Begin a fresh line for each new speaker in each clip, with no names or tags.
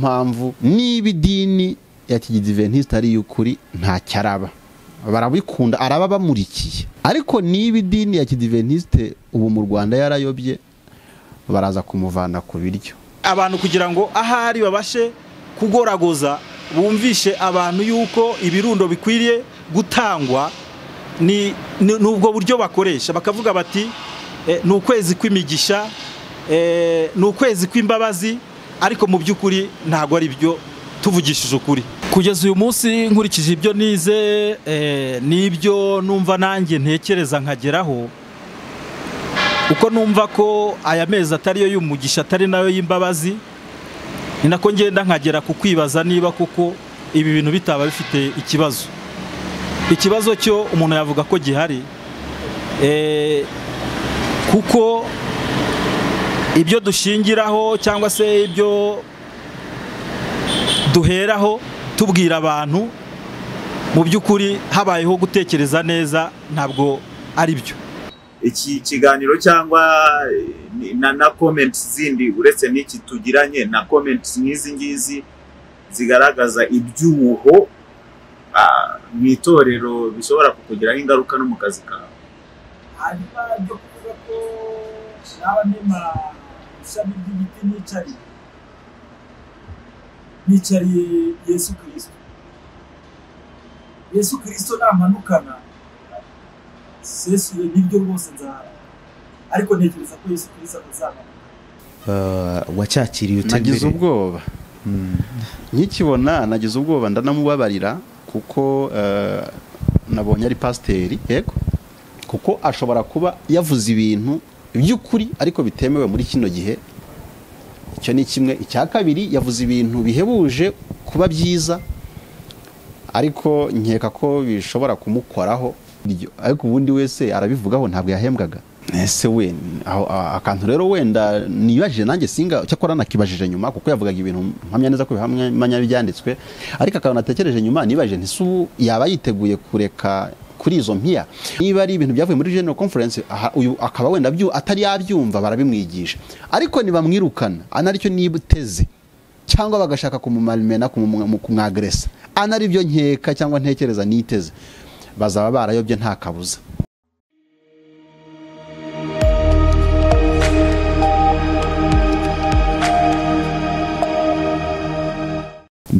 mpamvu niba idini ya kidiventisite ari iy'ukuri ntacyo araba. Barabikunda araba bamurikiye. Ariko niba idini ya kidiventisite ubu mu rwanda yarayobye baraza kumuvana ku biryo.
Abantu kugira ngo ahari babashe kugoragoza bumvishe abantu yuko ibirundo bikwiriye gutangwa ni ubwo buryo bakoresha. Bakavuga bati eh, ni ukwezi kw'imigisha eh, ni ukwezi kw'imbabazi. Ariko mu by'ukuri ntabwo ari byo tuvugishije ukuri. Kugeza uyu munsi nkurikije ibyo nize eh, n'ibyo numva nanjye ntekereza nkageraho uko numva ko aya mezi atariyo y'umugisha atari na yo y'imbabazi ni nako ngenda nkagera ku kwibaza niba koko ibi bintu bitaba bifite ikibazo. Ikibazo cyo umuntu yavuga ko gihari eh, kuko ibyo dushingiraho cyangwa se ibyo duheraho tubwira abantu mu by'ukuri habayeho gutekereza neza ntabwo ari byo.
Iki kiganiro cyangwa ni- na, comments zindi uretse n'iki tugiranye na comments nk'izi ngizi zigaragaza ibyuho ah, mu itorero bishobora kukugiraho ingaruka no mu kazi kawe.
Hanyuma byo kuvuga ko naba ishami ry'igiti nicariye nicariye yesu kirisito yesu kirisito namanukana sesuye ni byo rwose nzara ariko ntekereza ko yesu kirisito atazamanuka
Uh, wacyakiriye ute
nagize ubwoba.
Mm.
nkikibona nagize ubwoba ndanamubabarira kuko eh, nabonye ari pasiteri yego. Kuko ashobora kuba yavuze ibintu by'ukuri ariko bitemewe muri kino gihe icyo ni kimwe. Icya kabiri yavuze ibintu bihebuje kuba byiza ariko nkeka ko bishobora kumukoraho. Ariko ubundi wese arabivugaho ntabwo yahembwaga. Ese we akantu rero wenda nibajije nanjye singa cyakora nakibajije nyuma kuko yavugaga ibintu mpamya neza ko bihamya byanditswe. Ariko akantu natekereje nyuma nibajije ntise ubu yaba yiteguye kureka kuri izo mpiya niba ari ibintu byavuye muri general conference uyu akaba wenda atari yabyumva barabimwigisha. Ariko nibamwirukana anaricyo niba uteze cyangwa bagashaka kumumarimena kumu- kumwagresa. Anari byo nkeka cyangwa ntekereza niteze. Bazaba barayobye nta kabuza.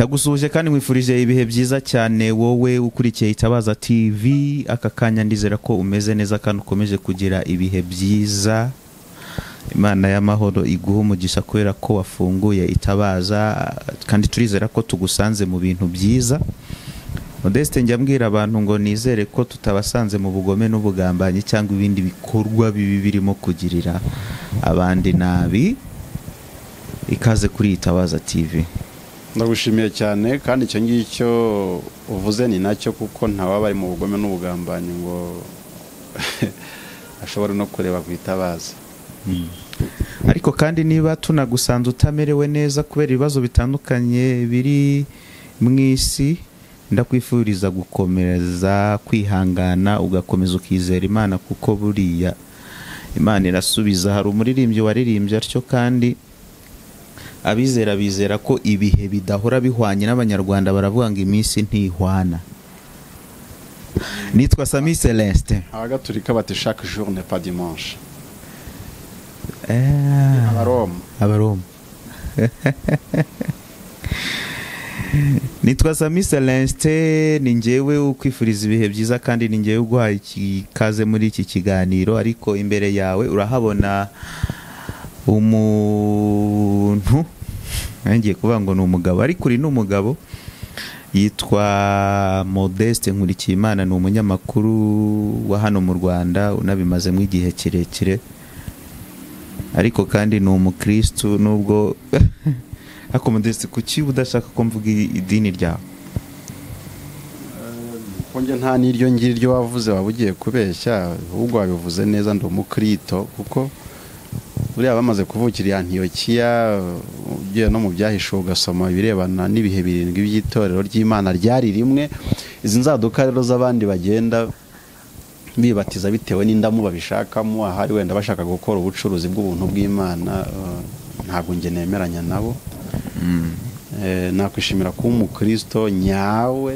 Ndagusuhuje kandi nkwifurije ibihe byiza cyane. Wowe ukurikiye itabaza tv aka kanya ndizera ko umeze neza kandi ukomeje kugira ibihe byiza. Imana y'amahoro iguha umugisha kubera ko wafunguye itabaza kandi turizera ko tugusanze mu bintu byiza. Modeste njya mbwira abantu ngo nizere ko tutabasanze mu bugome n'ubugambanyi cyangwa ibindi bikorwa bibi birimo kugirira abandi nabi ikaze kuri itabaza tv
ndagushimiye cyane kandi icyo ngicyo uvuze ni na cyo kuko ntawaba ari mu bugome n'ubugambanyi ngo ashobore no kureba ku itabaza.
Ariko kandi niba tunagusanze utamerewe neza kubera ibibazo bitandukanye biri mu isi ndakwifuriza gukomeza kwihangana ugakomeza ukizera imana kuko buriya imana irasubiza hari umuririmbyi waririmbye atyo kandi abizera bizera ko ibihe bidahora bihwanye n'abanyarwanda baravuga ngo iminsi ntihwana. Nitwa sami celestin
abagatulika bati chaque jour n'est pas dimanche.
Eh,
abaroma.
Abaroma. Nitwa sami celestin ni ngewe ukwifuriza ibihe byiza kandi ni ngewe uguhaye ikaze muri iki kiganiro ariko imbere yawe urahabona umuntu. Ngiye kuvuga ngo ni umugabo ariko uri ni umugabo yitwa modeste nkurikiyimana ni umunyamakuru wa hano mu rwanda unabimazemo igihe kirekire. Ariko kandi ni umukristu nubwo ariko modeste kuki udashaka ko mvuga idini ryawe?
Njye nta n'iryo ngiryo wavuze waba ugiye kubeshya ahubwo wabivuze neza ndi umukirito kuko buriya bamaze kuvukira iya antiyokiya ugiye no mu byahishuwe ugasoma ibirebana n'ibihe birindwi by'itorero ry'imana ryari rimwe. Izi nzaduka rero z'abandi bagenda bibatiza bitewe n'indamu babishakamo ahari wenda bashaka gukora ubucuruzi bw'ubuntu bw'imana eh, ntabwo njye nemeranya nabo. Eh, nakwishimira kuba umukristo nyawe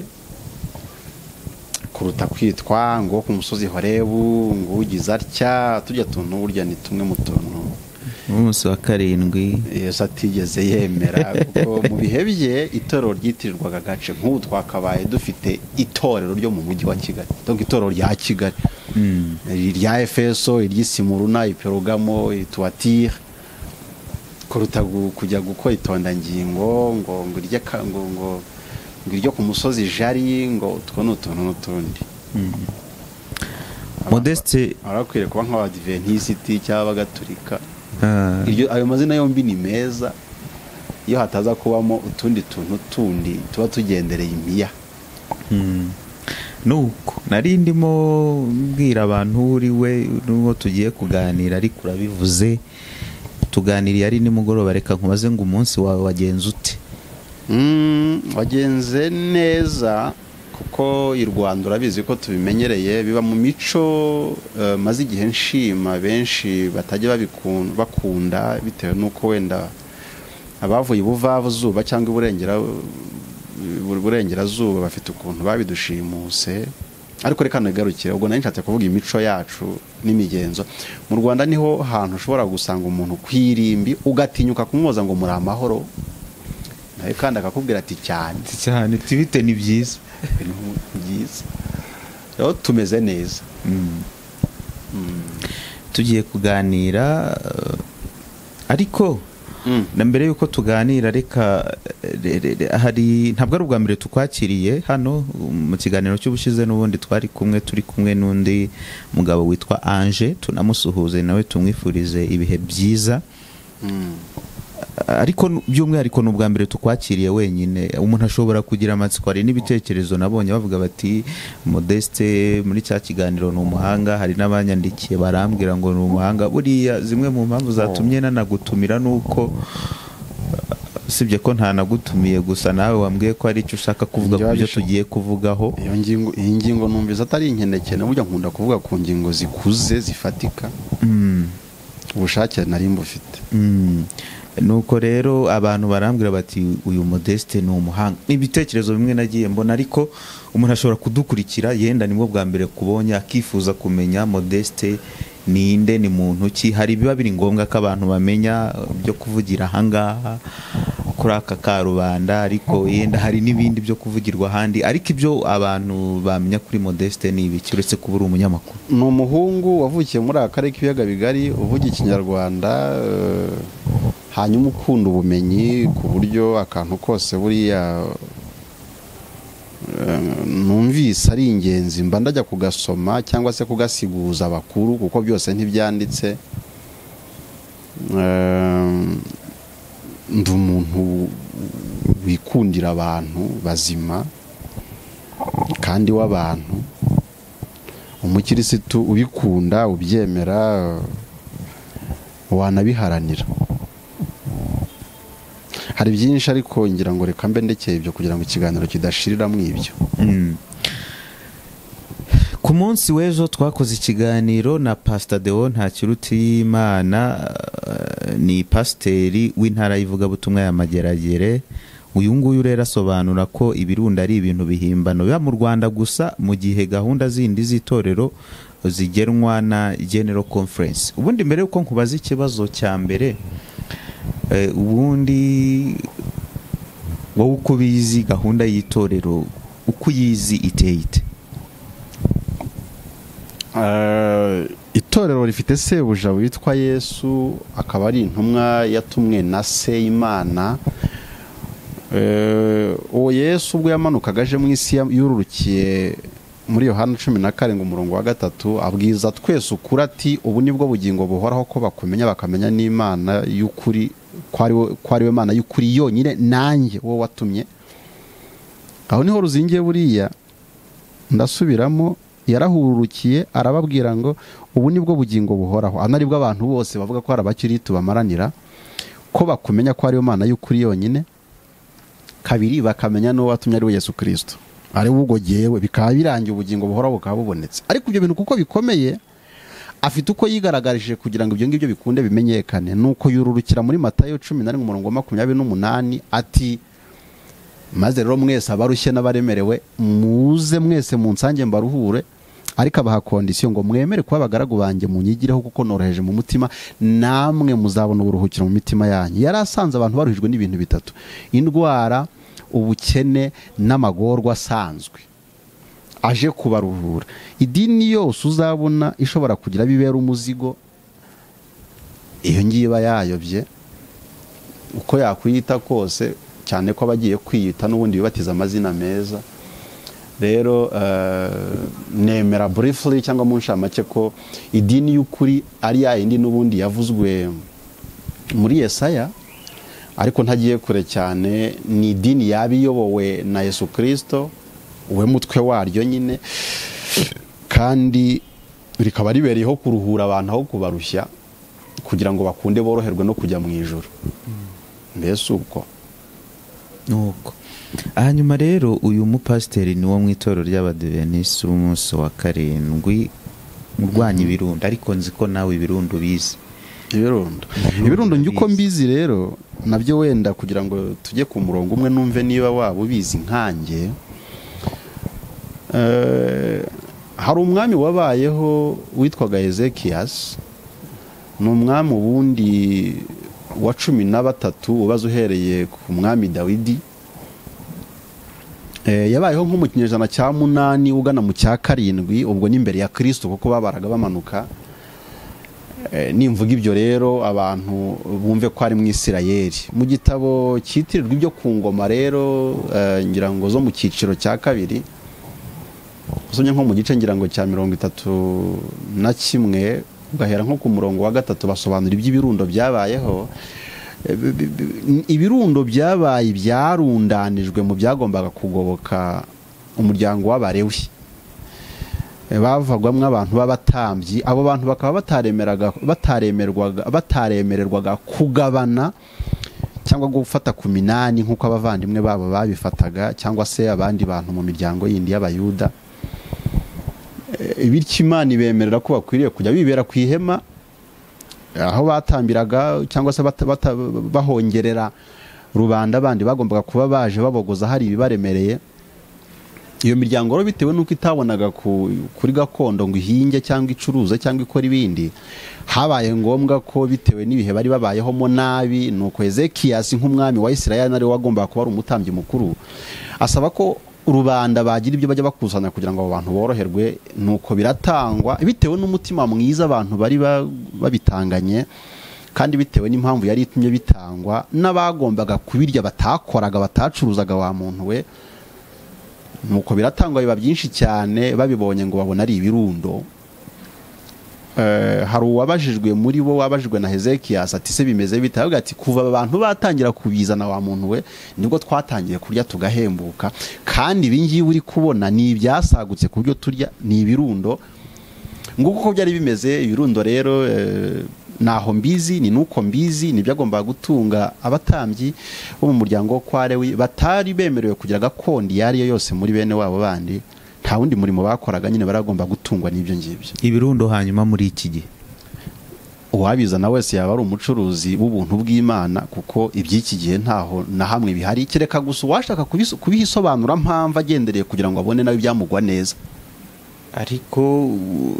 kuruta kwitwa ngo ku musozi horebu ngo ugize atya tujya tuntu burya ni tumwe mu tuntu
umunsi wa karindwi.
Yesu atigeze yemera kuko mu bihe bye itorero ryitirirwaga agace nk'ubu twakabaye dufite itorero ryo mu mujyi wa kigali. Donc itorero rya kigali.
Mm.
irya efeso iry'isimuruna iperugamo ituwatire kuruta kujya gukora itondangingo ngo ngo irye ngo ngo ngo iryo ku musozi jari ngo utwo ni utuntu n'utundi.
Modeste
baba bakwiriye kuba nk'abadiventisiti cyangwa abagatulika. iryo ayo mazina yombi ni meza. Iyo hataza kubamo utundi tuntu tundi tuba tugendereye imiya.
Mm. nuko nari ndimo mbwira abantu uri we n'uwo tugiye kuganira ariko urabivuze. Tuganiriye ari nimugoroba reka nkubaze ngo umunsi wawe wagenze ute?
Mm, wagenze neza. Kuko i rwanda urabizi ko tubimenyereye biba mu mico eh, maze igihe nshima benshi batajya bakunda bitewe n'uko wenda abavuye ibuvavuzuba cyangwa iburengera iburengerazuba bafite ukuntu babidushimuse ariko reka ntigarukire ubwo nari nshatse kuvuga imico yacu n'imigenzo. Mu rwanda ni ho hantu ushobora gusanga umuntu ku irimbi ugatinyuka kumubaza ngo muri amahoro? Nawe kandi akakubwira ati cyane.
Cyane tibite ni byiza.
Ibintu byiza. Rero tumeze neza.
Tugiye kuganira eh, ariko na mbere y'uko tuganira reka re- re- re- hari ntabwo ari ubwa mbere tukwakiriye hano mu kiganiro cy'ubushize n'ubundi twari kumwe turi kumwe n'undi mugabo witwa Ange tunamusuhuze nawe tumwifurize ibihe byiza.
Mm.
Ariko by'umwihariko ni ubwa mbere tukwakiriye wenyine. Umuntu ashobora kugira amatsiko hari n'ibitekerezo nabonye bavuga bati modeste muri cya kiganiro ni umuhanga hari n'abanyandikiye barambwira ngo ni umuhanga. Buriya zimwe mu mpamvu zatumye nanagutumira ni uko usibye ko ntanagutumiye gusa nawe wambwiye ko hari icyo ushaka kuvuga ku byo tugiye kuvugaho.
Iyi ngingo numvise atari inkenekene burya nkunda kuvuga ku ngingo zikuze zifatika.
Mm.
Ubushake nari mbufite
Mm. nuko rero abantu barambwira bati uyu modeste ni umuhanga ibitekerezo bimwe nagiye mbona ariko umuntu ashobora kudukurikira yenda ni bwo bwa mbere kubonye akifuza kumenya modeste ninde ni muntu ki? Hari ibiba biri ngombwa ko abantu bamenya byo kuvugira ahangaha kuri aka karubanda ariko yenda hari n'ibindi byo kuvugirwa ahandi. Ariko ibyo abantu bamenya kuri modeste ni ibiki? Uretse kuba uri umunyamakuru.
Ni umuhungu wavukiye muri aka karere k'ibiyaga bigari uvuga ikinyarwanda eh, hanyuma ukunda ubumenyi ku buryo akantu kose buriya numvise ari ingenzi mba ndajya kugasoma cyangwa se kugasiguza abakuru kuko byose ntibyanditse. Eh, ndi umuntu wikundira abantu bazima kandi w'abantu. Umukirisitu ubikunda ubyemera wanabiharanira. Hari byinshi ariko ngira ngo reka mbe ndekeye ibyo kugira ngo ikiganiro kidashiriramo ibyo.
Mm. ku munsi w'ejo twakoze ikiganiro na pasita deo ntakirutimana eh, ni pasiteri w'intara y'ivugabutumwa ya mageragere. Uyu nguyu rero asobanura ko ibirunda ari ibintu bihimbano. Biba mu rwanda gusa mu gihe gahunda zindi z'itorero zigenwa na general conference. Ubundi mbere y'uko nkubaza ikibazo cya mbere ubundi wowe uko ubizi gahunda y'itorero uko uyizi iteye ite?
Eh, itorero rifite sebuja witwa yesu akaba ari intumwa yatumwe na se imana Eh, uwo yesu ubwo yamanukaga aje mu isi yururukiye muri yohana cumi na karindwi umurongo wa gatatu abwiza twese ukuri ati ubu ni bwo bugingo buhoraho ko bakumenya bakamenya n'imana y'ukuri ko ari we- mana y'ukuri yonyine nanjye wowe watumye. Aho ni ho ruzingiye buriya ndasubiramo yarahurukiye arababwira ngo ubu ni bwo bugingo buhoraho. Ana ari bwo abantu bose bavuga ko hari abakirisitu bamaranira ko bakumenya ko ari Imana y'ukuri yonyine kabiri bakamenya n'uwo watumye ari we Yesu kirisito ari we ugogewe bikaba birangiye ubugingo buhoraho bukaba bubonetse. Ariko ibyo bintu kuko bikomeye afite uko yigaragarije kugira ngo ibyo ngibyo bikunde bimenyekane. Nuko yururukira muri matayo cumi na rimwe umurongo wa makumyabiri n'umunani ati maze rero mwese abarushye n'abaremerewe muze mwese mu nsange mbaruhure ariko abaha kondisiyo ngo mwemere kuba abagaragu banjye munyigireho kuko noroheje mu mutima namwe muzabona uburuhukiro mu mitima yanyu. Yari asanze abantu baruhijwe n'ibintu bitatu. Indwara ubukene n'amagorwa asanzwe aje kubaruhura. Idini yose uzabona ishobora kugira bibera umuzigo iyo ngiyo iba yayobye uko yakwiyita kose cyane ko aba agiye kwiyita n'ubundi bibatiza amazina meza. Rero eh, nemera burifuri cyangwa mu nshamake ko idini y'ukuri ari ya yindi n'ubundi yavuzwe muri yesaya ariko ntagiye kure cyane ni idini yaba iyobowe na yesu kirisito we mutwe waryo nyine. Kandi rikaba ribereyeho kuruhura abantu aho kubarushya kugira ngo bakunde boroherwe no kujya mu ijoro mbese ubwo?
Nuko. Hanyuma rero uyu mupasiteri ni wo mu itorero ry'abadivenisi b'umunsi wa karindwi urwanya ibirundo ariko nzi ko nawe ibirundo ubizi
ibirundo ibirundo njye uko mbizi rero na byo wenda kugira ngo tujye ku murongo umwe numve niba waba ubizi nkanjye Eh, hari umwami wabayeho witwaga ezekiyasi ni umwami ubundi wa cumi na batatu ubaza uhereye ku mwami dawidi. Eh, yabayeho nko cya munani ugana mu cya karindwi ubwo n'imbere ya kirisito kuko babaraga bamanuka. Nimvuga ibyo rero abantu bumve ko ari mu isirayeli. Mu gitabo cyitirirwa ibyo ku ngoma rero eh, ngira ngo zo mu cyiciro cya kabiri usomye nko mu gice ngira ngo cya mirongo itatu na kimwe ugahera nko ku murongo wa gatatu basobanura iby'ibirundo byabayeho. Eh, bi- bi- bi- ibirundo byabaye byarundanijwe mu byagombaga kugoboka umuryango w'abarewi Eh, bavagwamo abantu b'abatambyi. Abo bantu bakaba bataremererwaga kugabana cyangwa gufata ku minani nk'uko abavandimwe babo babifataga cyangwa se abandi bantu mu miryango yindi y'abayuda. Eh, bityo imana ibemerera ko bakwiriye kujya bibera ku ihema aho batambiraga cyangwa se bahongerera rubanda bandi bagombaga kuba baje babogoza hari ibibaremereye. Iyo miryango rero bitewe n'uko itabonaga ku- kuri gakondo ngo ihinge cyangwa icuruze cyangwa ikora ibindi habaye ngombwa ko bitewe n'ibihe bari babayehamo nabi nuko ezekiyasi nk'umwami wa isirayeli ari we wagombaga kuba ari umutambyi mukuru asaba ko rubanda bagira ibyo bajya bakusanya kugira ngo abo bantu boroherwe nuko biratangwa bitewe n'umutima mwiza abantu bari ba- babitanganye kandi bitewe n'impamvu yari itumye bitangwa n'abagombaga kubirya batakoraga batacuruzaga wa muntu we nuko biratangwa biba byinshi cyane babibonye ngo babona ari ibirundo. Eh, hari uwabajijwe muri bo wabajijwe na hezekiyasi ati se bimeze bite? Aravuga ati kuva abantu batangira kubizana wa muntu we ni bwo twatangiye kurya tugahembuka. Kandi ibi ngibi uri kubona ni ibyasagutse ku buryo turya ni ibirundo. Nguko uko byari bimeze ibirundo rero eh, naho mbizi ni nuko mbizi ni byo agombaga gutunga abatambyi bo mu muryango wo kwa lewi batari bemerewe kugira gakondo iyo yose muri bene wabo bandi. Nta wundi murimo bakoraga nyine baragomba gutungwa n'ibyo ngibyo.
Ibirundo hanyuma muri iki gihe?
Uwabizana wese yaba ari umucuruzi w'ubuntu bw'imana kuko iby'iki gihe ntaho na hamwe bihari. Kereka gusa uwashaka kubis- kubihisobanura mpamvu agendereye kugira ngo abone nawe ibyamugwa neza.
Ariko u-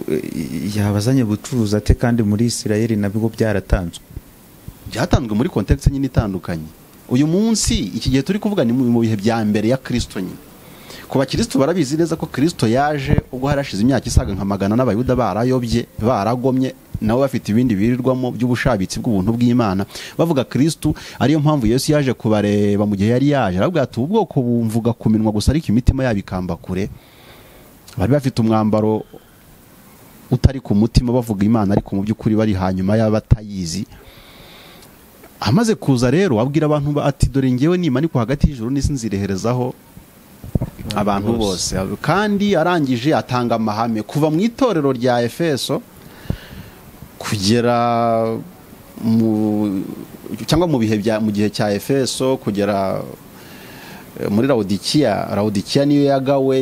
yabazanye gucuruza ate kandi muri isirayeli nabwo byaratanzwe?
Byatanzwe muri kontekisi nyine itandukanye. Uyu munsi iki gihe turi kuvuga ni mu bihe bya mbere ya kirisito nyine. Ku bakirisitu barabizi neza ko kirisito yaje ubwo harashize imyaka isaga nka magana n'abayuda barayobye baragomye nabo bafite ibindi birirwamo by'ubushabitsi bw'ubuntu bw'imana. Bavuga kirisito ariyo mpamvu yesu yaje kubareba mu gihe yari yaje. Aravuga ati ubu bwoko bumvuga ku minwa gusa ariko imitima yabo ikamba kure. Bari bafite umwambaro utari ku mutima bavuga imana ariko mu by'ukuri bari hanyuma y'abatayizi. Amaze kuza rero abwira abantu ba- ati dore ngewe nimanikwa hagati y'ijuru n'isi nzireherezaho abantu bose. Kandi arangije atanga amahame. Kuva mu itorero rya efeso kugera mu cyangwa mu bihe bya mu gihe cya efeso kugera muri rawudikiya rawudikiya niyo yagawe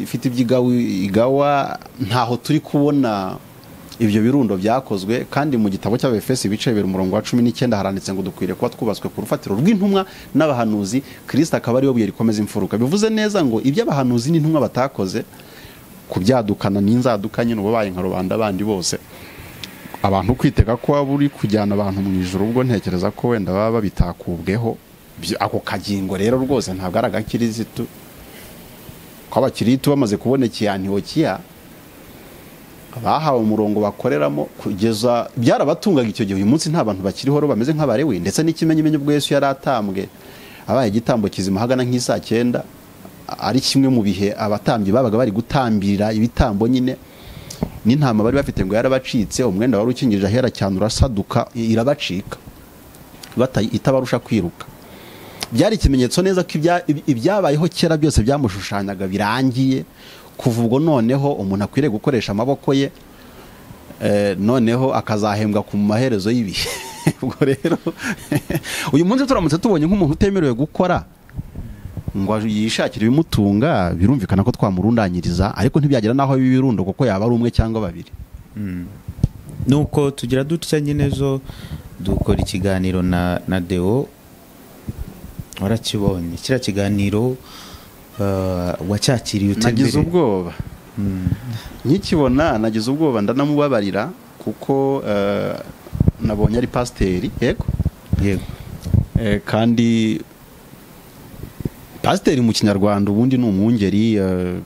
ifite ibyo igawa ntaho turi kubona ibyo birundo byakozwe kandi mu gitabo cy'abefesi ibice bibiri umurongo wa cumi n'icyenda haranditse ngo dukwiriye kuba twubatswe ku rufatiro rw'intumwa n'abahanuzi kirisita akaba ariyo buye rikomeza imfuruka. Bivuze neza ngo ibyo abahanuzi n'intumwa batakoze kubyadukana n'inzaduka nyine uba baye nka rubanda bandi bose. Abantu kwitega ko waba uri kujyana abantu mu ijoro ubwo ntekereza ko wenda baba babitakubweho Byo- ako kagingo rero rwose ntabwo ari agakirisitu. Ko abakirisitu bamaze kubonekera antiyokiya bahawe umurongo bakoreramo kugeza byarabatungaga icyo gihe. Uyu munsi nta bantu bakiriho bameze nk'abarewi ndetse n'ikimenyimenyi ubwo Yesu yari atambwe abaye igitambo kizima hagana nk'isaa cyenda ari kimwe mu bihe abatambyi babaga bari gutambira ibitambo nyine. N'intama bari bafite ngo yarabacitse umwenda wari ukingirije ahera cyane urasaduka irabacika. Itabarusha kwiruka. Byari ikimenyetso neza ko ibya- ibyabayeho kera byose byamushushanyaga birangiye kuva ubwo noneho umuntu akwiriye gukoresha amaboko ye eh, noneho akazahembwa ku maherezo y'ibihe. Ubwo rero uyu munsi turamutse tubonye nk'umuntu utemerewe gukora ngo yishakire ibimutunga birumvikana ko twamurundanyiriza ariko ntibyagera n'aho ibirundo kuko yaba ari umwe cyangwa babiri.
Nuko tugira dutya nyine zo dukora ikiganiro na na deo? Warakibonye kiriya kiganiro uh, wacyakiriye ute
nagize ubwoba. Nkikibona nagize ubwoba ndanamubabarira kuko eh, nabonye ari pasiteri yego.
Yego.
Eh, kandi pasiteri mu kinyarwanda ubundi ni umwungeri eh,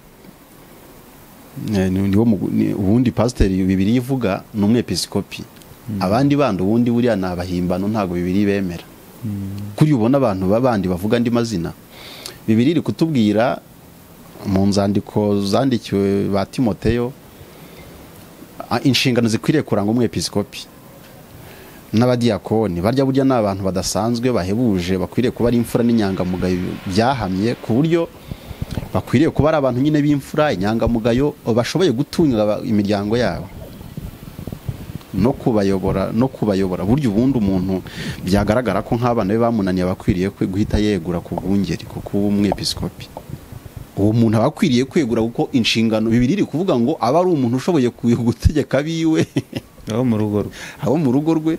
eh, ubundi pasiteri bibiri ivuga ni umwepiskopi abandi bandi ubundi buriya ni abahimbano ntabwo bibiri bemera kuri ubona abantu b'abandi bavuga andi mazina. Bibiri iri kutubwira mu nzandiko zandikiwe ba timoteyo inshingano zikwiriye kuranga umwepiskopi n'abadiyakoni. Barya burya ni abantu badasanzwe bahebuje bakwiriye kuba ari imfura n'inyangamugayo byahamye ku buryo bakwiriye kuba ari abantu nyine b'imfura inyangamugayo bashoboye gutunga imiryango yabo. No kubayobora no kubayobora. Burya ubundi umuntu byagaragara ko nk'abana be bamunaniye abakwiriye guhita yegura ku bwungeri kuko uba umwepiskopi uwo muntu aba akwiriye kwegura kuko inshingano bibiri iri kuvuga ngo aba ari umuntu ushoboye gutegeka abiwe
abo mu rugo rwe.
Abo mu rugo rwe.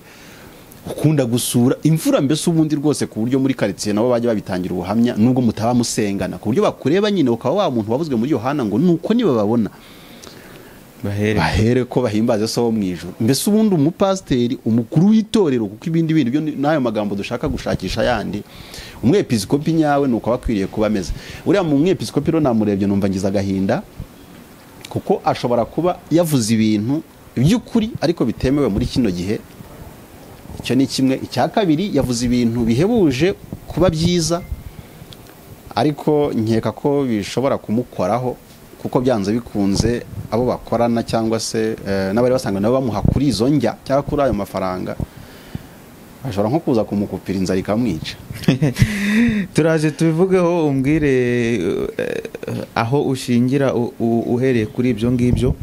Ukunda gusura imfura mbese ubundi rwose ku buryo muri karitsiye nabo bajya babitangira ubuhamya nubwo mutaba musengana ku buryo bakureba nyine ukaba wa muntu wavuzwe muri yohana ngo nuko niba babona
bahere.
Ko bahimbaze so mu ijoro mbese ubundi umupasiteri umukuru w'itorero kuko ibindi bintu byo n'ayo magambo dushaka gushakisha yandi umwepiskopi nyawe ni uko aba akwiriye kuba ameze. Uriya mu mwepiskopi rero namurebye numva ngize agahinda kuko ashobora kuba yavuze ibintu by'ukuri ariko bitemewe muri kino gihe. Icyo ni kimwe. Icya kabiri yavuze ibintu bihebuje kuba byiza ariko nkeka ko bishobora kumukoraho kuko byanze bikunze abo bakorana cyangwa se eh, n'abari basanga nabo bamuha kuri izo njya cyangwa kuri ayo mafaranga bashobora nko kuza kumukupira inzara ikamwica.
Turaje tubivugeho umbwire eh, aho ushingira uhereye kuri ibyo ngibyo.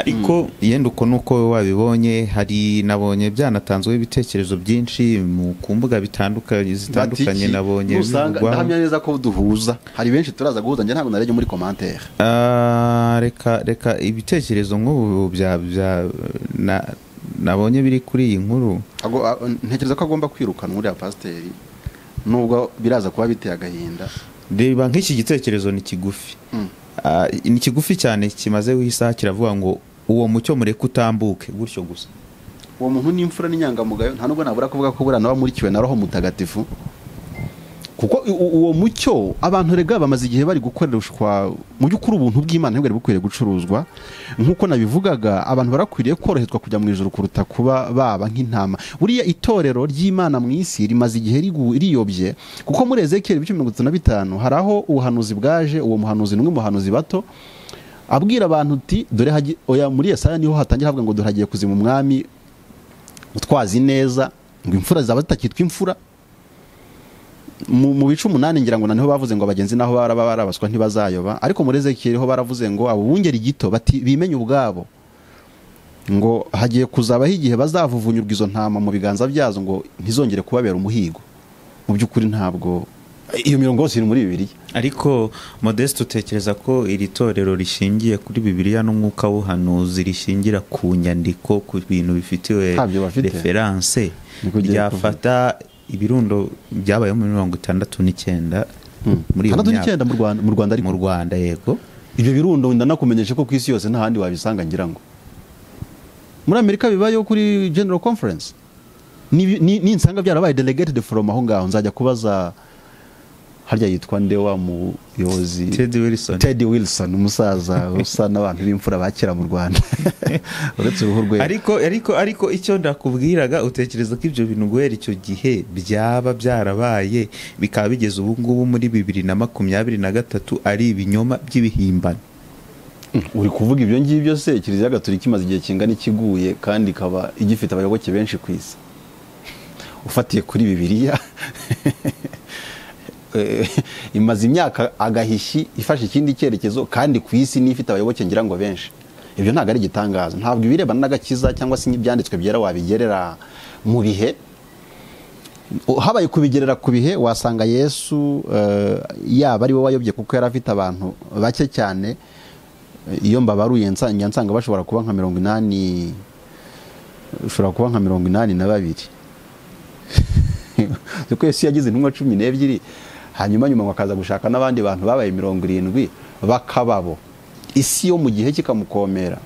Ariko yenda uko nuko wabibonye hari nabonye byanatanzweho ibitekerezo byinshi ku mbuga zitandukanye nabonye
ndahamya neza ko duhuza. Hari benshi turaza guhuza njye ntabwo narebye muri commentaire.
Ah, reka reka ibitekerezo nk'ubu bya bya na- nabonye biri kuri iyi nkuru.
Ntekereza ko agomba kwirukanwa uriya pasiteri nubwo biraza kuba biteye agahinda.
Reba nk'iki gitekerezo ni kigufi.
Mm.
Ah, ni kigufi cyane kimazeho isaha kiravuga ngo uwo mucyo mureke utambuke gutyo gusa.
Uwo muntu ni imfura n'inyangamugayo nta nubwo nabura kuvuga ko buriya nawe amurikiwe na roho mutagatifu. Kuko uwo mucyo abantu rega bamaze igihe bari gukoreshwa mu by'ukuri ubuntu bw'imana ntibwari bukwiriye gucuruzwa. Nk'uko nabivugaga abantu barakwiriye koroherezwa kujya mu ijoro kuruta kuba baba nk'intama. Buriya itorero ry'imana mu isi rimaze igihe riyobye kuko muri ezekiyeli ibice mirongo itatu na bitanu hari aho ubuhanuzi bwaje uwo muhanuzi ni umwe mu bato abwira abantu uti dore oya muri Yesaya ni ho hatangira havuga ngo dore hagiye kuzima umwami utwazi neza ngo imfura zaba zitakitwa imfura. Mu bice umunani ngira ngo ni ho bavuze ngo abagenzi naho baraba barabaswa ntibazayoba. Ariko muri Ezekiel ho baravuze ngo abo bungeri gito bati bimenye ubwabo ngo hagiye kuzabaho igihe bazavuvunyurwa izo ntama mu biganza byazo ngo ntizongere kubabera umuhigo. Mu by'ukuri ntabwo iyo mirongo yose iri muri bibiliya.
Ariko modeste utekereza ko iri torero rishingiye kuri bibiliya n'umwuka w'ubuhanuzi rishingira ku nyandiko ku bintu bifitiwe referanse ryafata ibirundo byabayeho muri mirongo itandatu n'icyenda muri iyo myaka.
mu Rwanda mu Rwanda
yego.
Ibyo birundo ndanakumenyesha ko ku isi yose nta handi wabisanga ngira ngo. Muri amerika bibayeho kuri general conference. Ni- ni- ninsanga byarabaye delegated from aho ngaho. Nzajya kubaza harya yitwa nde wa muyobozi
ted wilson.
Umusaza usa n'abantu b'imfura ba kera mu Rwanda. Uretse uruhu rwe
ariko ariko ariko icyo ndakubwiraga utekereza ko ibyo bintu guhera icyo gihe byaba byarabaye bikaba bigeze ubu ngubu muri bibiri na makumyabiri na gatatu ari ibinyoma by'ibihimbano.
Uri kuvuga ibyo ngibyo se? Kiliziya gatolika imaze igihe kingana ikiguye kandi ikaba igifite abayoboke benshi ku isi. Ufatiye kuri bibiliya? imaze imyaka agahishyi ifashe ikindi cyerekezo kandi ku isi niyo ifite abayoboke ngira ngo benshi. Ibyo ntabwo ari igitangaza. Ntabwo ibirebana n'agakiza cyangwa se n'ibyanditswe byera wabigerera mu bihe. Habaye kubigerera ku bihe wasanga yesu eh, yaba ari we wayobye kuko yari afite abantu bake cyane. Iyo mbabaruye njya nsanga bashobora kuba nka mirongo inani ushobora kuba nka mirongo inani na babiri. Kuko yesu yagize intumwa cumi n'ebyiri. Hanyuma nyuma ngo akaza gushaka n'abandi bantu babaye mirongo irindwi bakababo. Isi yo mu gihe kikamukomera.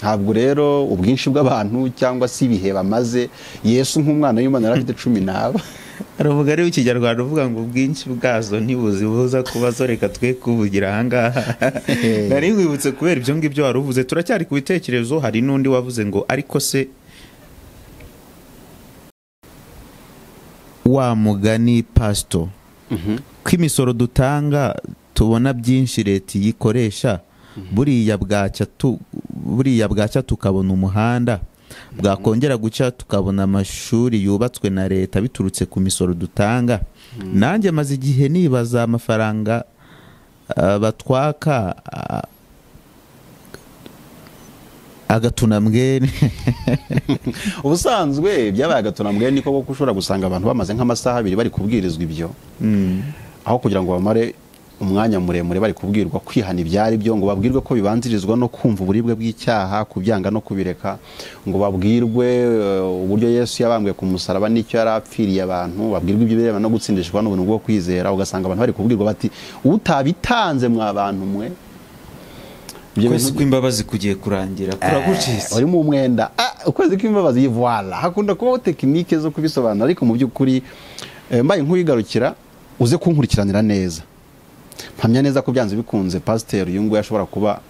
Ntabwo rero ubwinshi bw'abantu cyangwa se ibihe bamaze yesu nk'umwana w'imana yari afite cumi n'aba.
Hari umugari w'ikinyarwanda uvuga ngo ubwinshi bwazo ntibuzibuza kuba zo reka twe kubugira ahangaha nari nkwibutse kubera ibyo ngibyo wari uvuze turacyari ku bitekerezo hari n'undi wavuze ngo ariko se wa mugani pasito ko imisoro dutanga tubona byinshi leta iyikoresha buriya bwacya tu- buriya bwacya tukabona umuhanda bwakongera guca tukabona amashuri yubatswe na leta biturutse ku misoro dutanga. Nanjye maze igihe nibaza amafaranga ah, batwaka agatunambwene
ubusanzwe byabaye agatunambwe niko kuko ushobora gusanga abantu bamaze nk'amasaha abiri bari kubwirizwa ibyo. Aho kugira ngo bamare umwanya muremure bari kubwirwa kwihana ibyari byo ngo babwirwe ko bibanzirizwa no kumva uburibwe bw'icyaha kubyanga no kubireka ngo babwirwe eh, uburyo yesu yabambwe ku musaraba n'icyo yari apfiriye abantu babwirwe ibyo birebana no gutsindishwa n'ubuntu bwo kwizera ugasanga abantu bari kubwirwa bati utabitanze mwa bantu mwe. Ibyo
kwezi
bintu-
kw'imbabazi kugiye kurangira kuragucitse.
Urimo umwenda. Ah, ukwezi kw'imbabazi yivwara hakunda kubaho tekinike zo kubisobanura ariko mu by'ukuri eh, mbaye nk'uwigarukira uze kunkurikiranira neza. Mpamya neza ko byanze bikunze pasiteri uyu nguyu ashobora kuba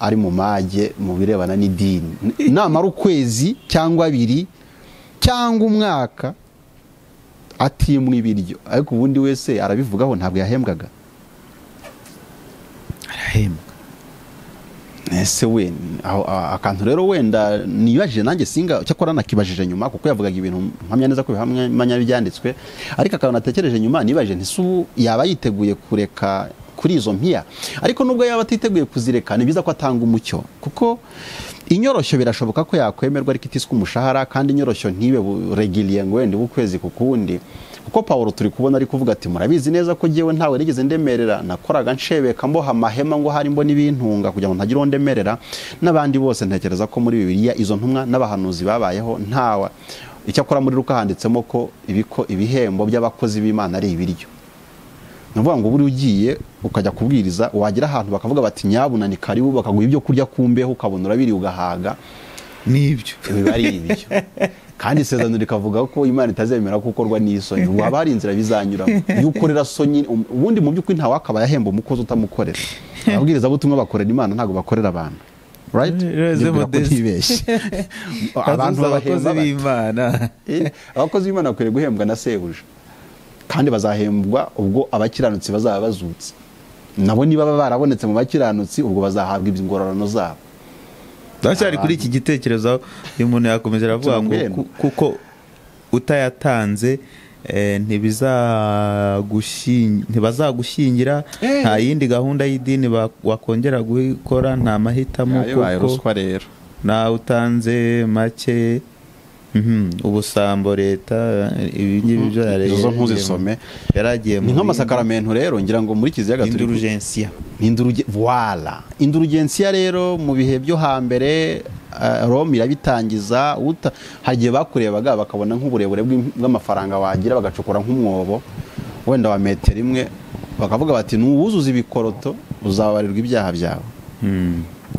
ari mu mage mu birebana n'idini. Namara ukwezi cyangwa abiri cyangwa umwaka atimwa ibiryo. Ariko ubundi wese arabivugaho ntabwo yahembwaga.
Arahembwa.
Ese we aho- a- akantu rero wenda nibajije nanjye singa cyakora nakibajije nyuma kuko yavugaga ibintu mpamya neza ko bihamanya byanditswe. Ariko akantu natekereje nyuma nibajije ntise ubu yaba yiteguye kureka kuri izo mpiya ariko nubwo yaba atiteguye kuzireka ni byiza ko atanga umucyo kuko inyoroshyo birashoboka ko yakwemerwa ariko itiswe umushahara kandi inyoroshyo ntibe regiliye ngo wenda ibe ukwezi ku kundi. Kuko Pawulo turi kubona ari kuvuga ati murabizi neza ko jyewe ntawe nigeze ndemerera. Nakoraga nshebeka mboha amahema ngo hari mbona ibintunga kugira ngo ntagire uwo ndemerera. N'abandi bose ntekereza ko muri bibiliya izo ntumwa n'abahanuzi babayeho ntawe. Icyakora muri ruka handitsemo ko ibiko ibihembo by'abakozi b'imana ari ibiryo. Ni ukuvuga ngo buri ugiye ukajya kubwiriza wagera ahantu bakavuga bati nyabuna ni karibu bakaguha ibyo kurya ku mbeho ukabona urabiriye ugahaga
ni byo
biba ari ibyo. kandi isezerano rikavuga ko imana itazemera ko ukorwa n'isoni waba hari inzira bizanyuramo iyo ukorera soni ubundi mu by'ukuri ntawakaba yahemba umukozi utamukorera. Ababwirizabutumwa bakorera imana ntabwo bakorera abantu. Abantu
abakozi
babahemba bate?
b'imana.
Eh, abakozi b'imana bakwiriye guhembwa na sebuja kandi bazahembwa ubwo abakiranutsi bazaba bazutse. Nabo niba barabonetse mu bakiranutsi ubwo bazahabwa ingororano zabo.
Turacyari kuri iki gitekerezo uyu muntu yakomeje aravuga ngo kuko utayatanze eh, ntibazagushyingira
Eh.
nta yindi gahunda y'idini wakongera gukora nta mahitamo kuko nawe utanze make ubusambo leta ibi ngibi byo yari-
izo zo ntuzisome
yaragiye
ni nk'amasakaramentu rero ngira ngo muri kiliziya gatolika.
Indurugensiya
Induruge voilà. Indurugensiya rero mu bihe byo hambere uh, Rome irabitangiza uta hagiye bakurebaga bakabona nk'uburebure bw'amafaranga wagira bagacukura nk'umwobo. Wenda wa metero imwe bakavuga bati nuwuzuza ibikoroto uzabarirwa ibyaha byawe.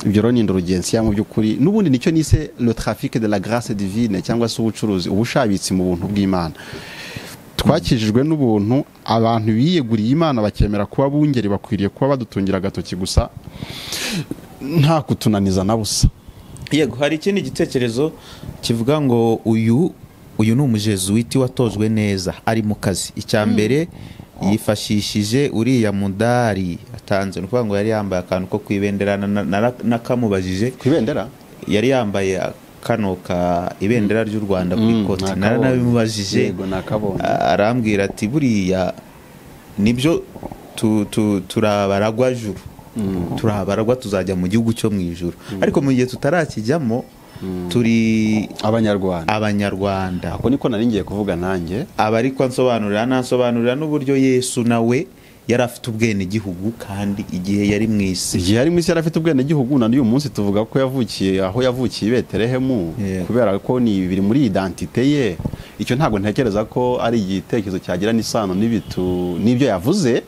Ibyo rero ni mu by'ukuri n'ubundi ni cyo nise le trafic de la grâce divine cyangwa se ubucuruzi ubushabitsi mu buntu bw'imana. Twakijijwe n'ubuntu abantu biyeguriye imana bakemera kuba bungeri bakwiriye kuba badutungira agatoki gusa nta kutunaniza na busa.
Yego hari ikindi gitekerezo kivuga ngo uyu uyu ni umujezuwiti watojwe neza ari mu kazi. Icya mbere yifashishije uriya mudari. Atanze ni ukuvuga ngo yari yambaye akantu ko kwibendera na- na- nakamubajije.
Ku ibendera
yari yambaye kano ka ibendera ry'u rwanda ku ikoti.
Nakabonye.
naranabimubajije arambwira ati buriya ni byo tu- tu- turabaragwa juru. Turabaragwa tuzajya mu gihugu cyo mu ijuru. Ariko mu gihe tutarakijyamo turi
abanyarwanda.
Abanyarwanda.
Ako niko nari ngiye kuvuga nanjye.
Aba ariko ansobanurira anansobanurira n'uburyo yesu nawe yari afite ubwenegihugu kandi igihe yari mu isi.
Igihe yari mu isi yari afite ubwenegihugu na n'uyu munsi tuvuga ko yavukiye aho yavukiye i betelehemu
Yeah.
kubera ko ni biri muri identite ye. Icyo ntabwo ntekereza ko ari igitekerezo cyagira n'isano n'ibyo yavuze.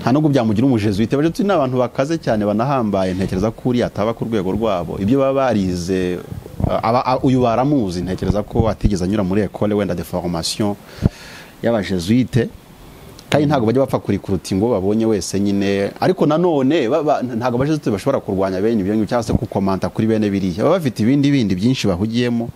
Nta nubwo byamugira umujezuite baje turi n'abantu bakaze cyane banahambaye ntekereza ko uriya ataba ku rwego rwabo. Ibyo baba barize uyu baramuzi ntekereza ko atigeze anyura muri ekole wenda de formation y'abajezuite kandi ntabwo bajya bapfa kurikuruta ngo babonye wese nyine. Ariko nanone ntabwo abajezuite bashobora kurwanya bene ibyo ngibyo cyangwa se gukomanta kuri bene biriya. Baba bafite ibindi bindi byinshi bahugiyemo.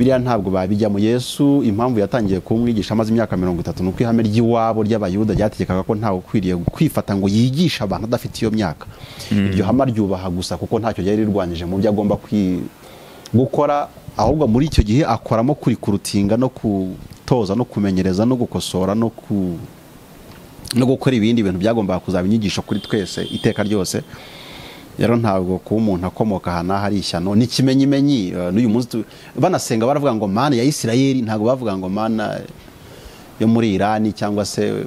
Biriya ntabwo babijyamo yesu impamvu yatangiye kumwigisha amaze imyaka mirongo itatu ni uko ihame ry'iwabo ry'abayuda ryategekaga ko ntawe ukwiriye kwifata ngo yigishe abantu adafite iyo myaka. Iryo hame ryubaha gusa kuko ntacyo ryari rirwanyije mu byo agomba gukora ahubwo muri icyo gihe akoramo kurikurutinga no gutoza no kumenyereza no gukosora no ku no gukora ibindi bintu byagombaga kuzaba inyigisho kuri twese iteka ryose. Rero ntabwo kuba umuntu akomoka ahantu hari ishyano. Ni ikimenyimenyi eh, n'uyu munsi banasenga baravuga ngo mana ya isirayeli ntabwo bavuga ngo mana yo muri irani cyangwa se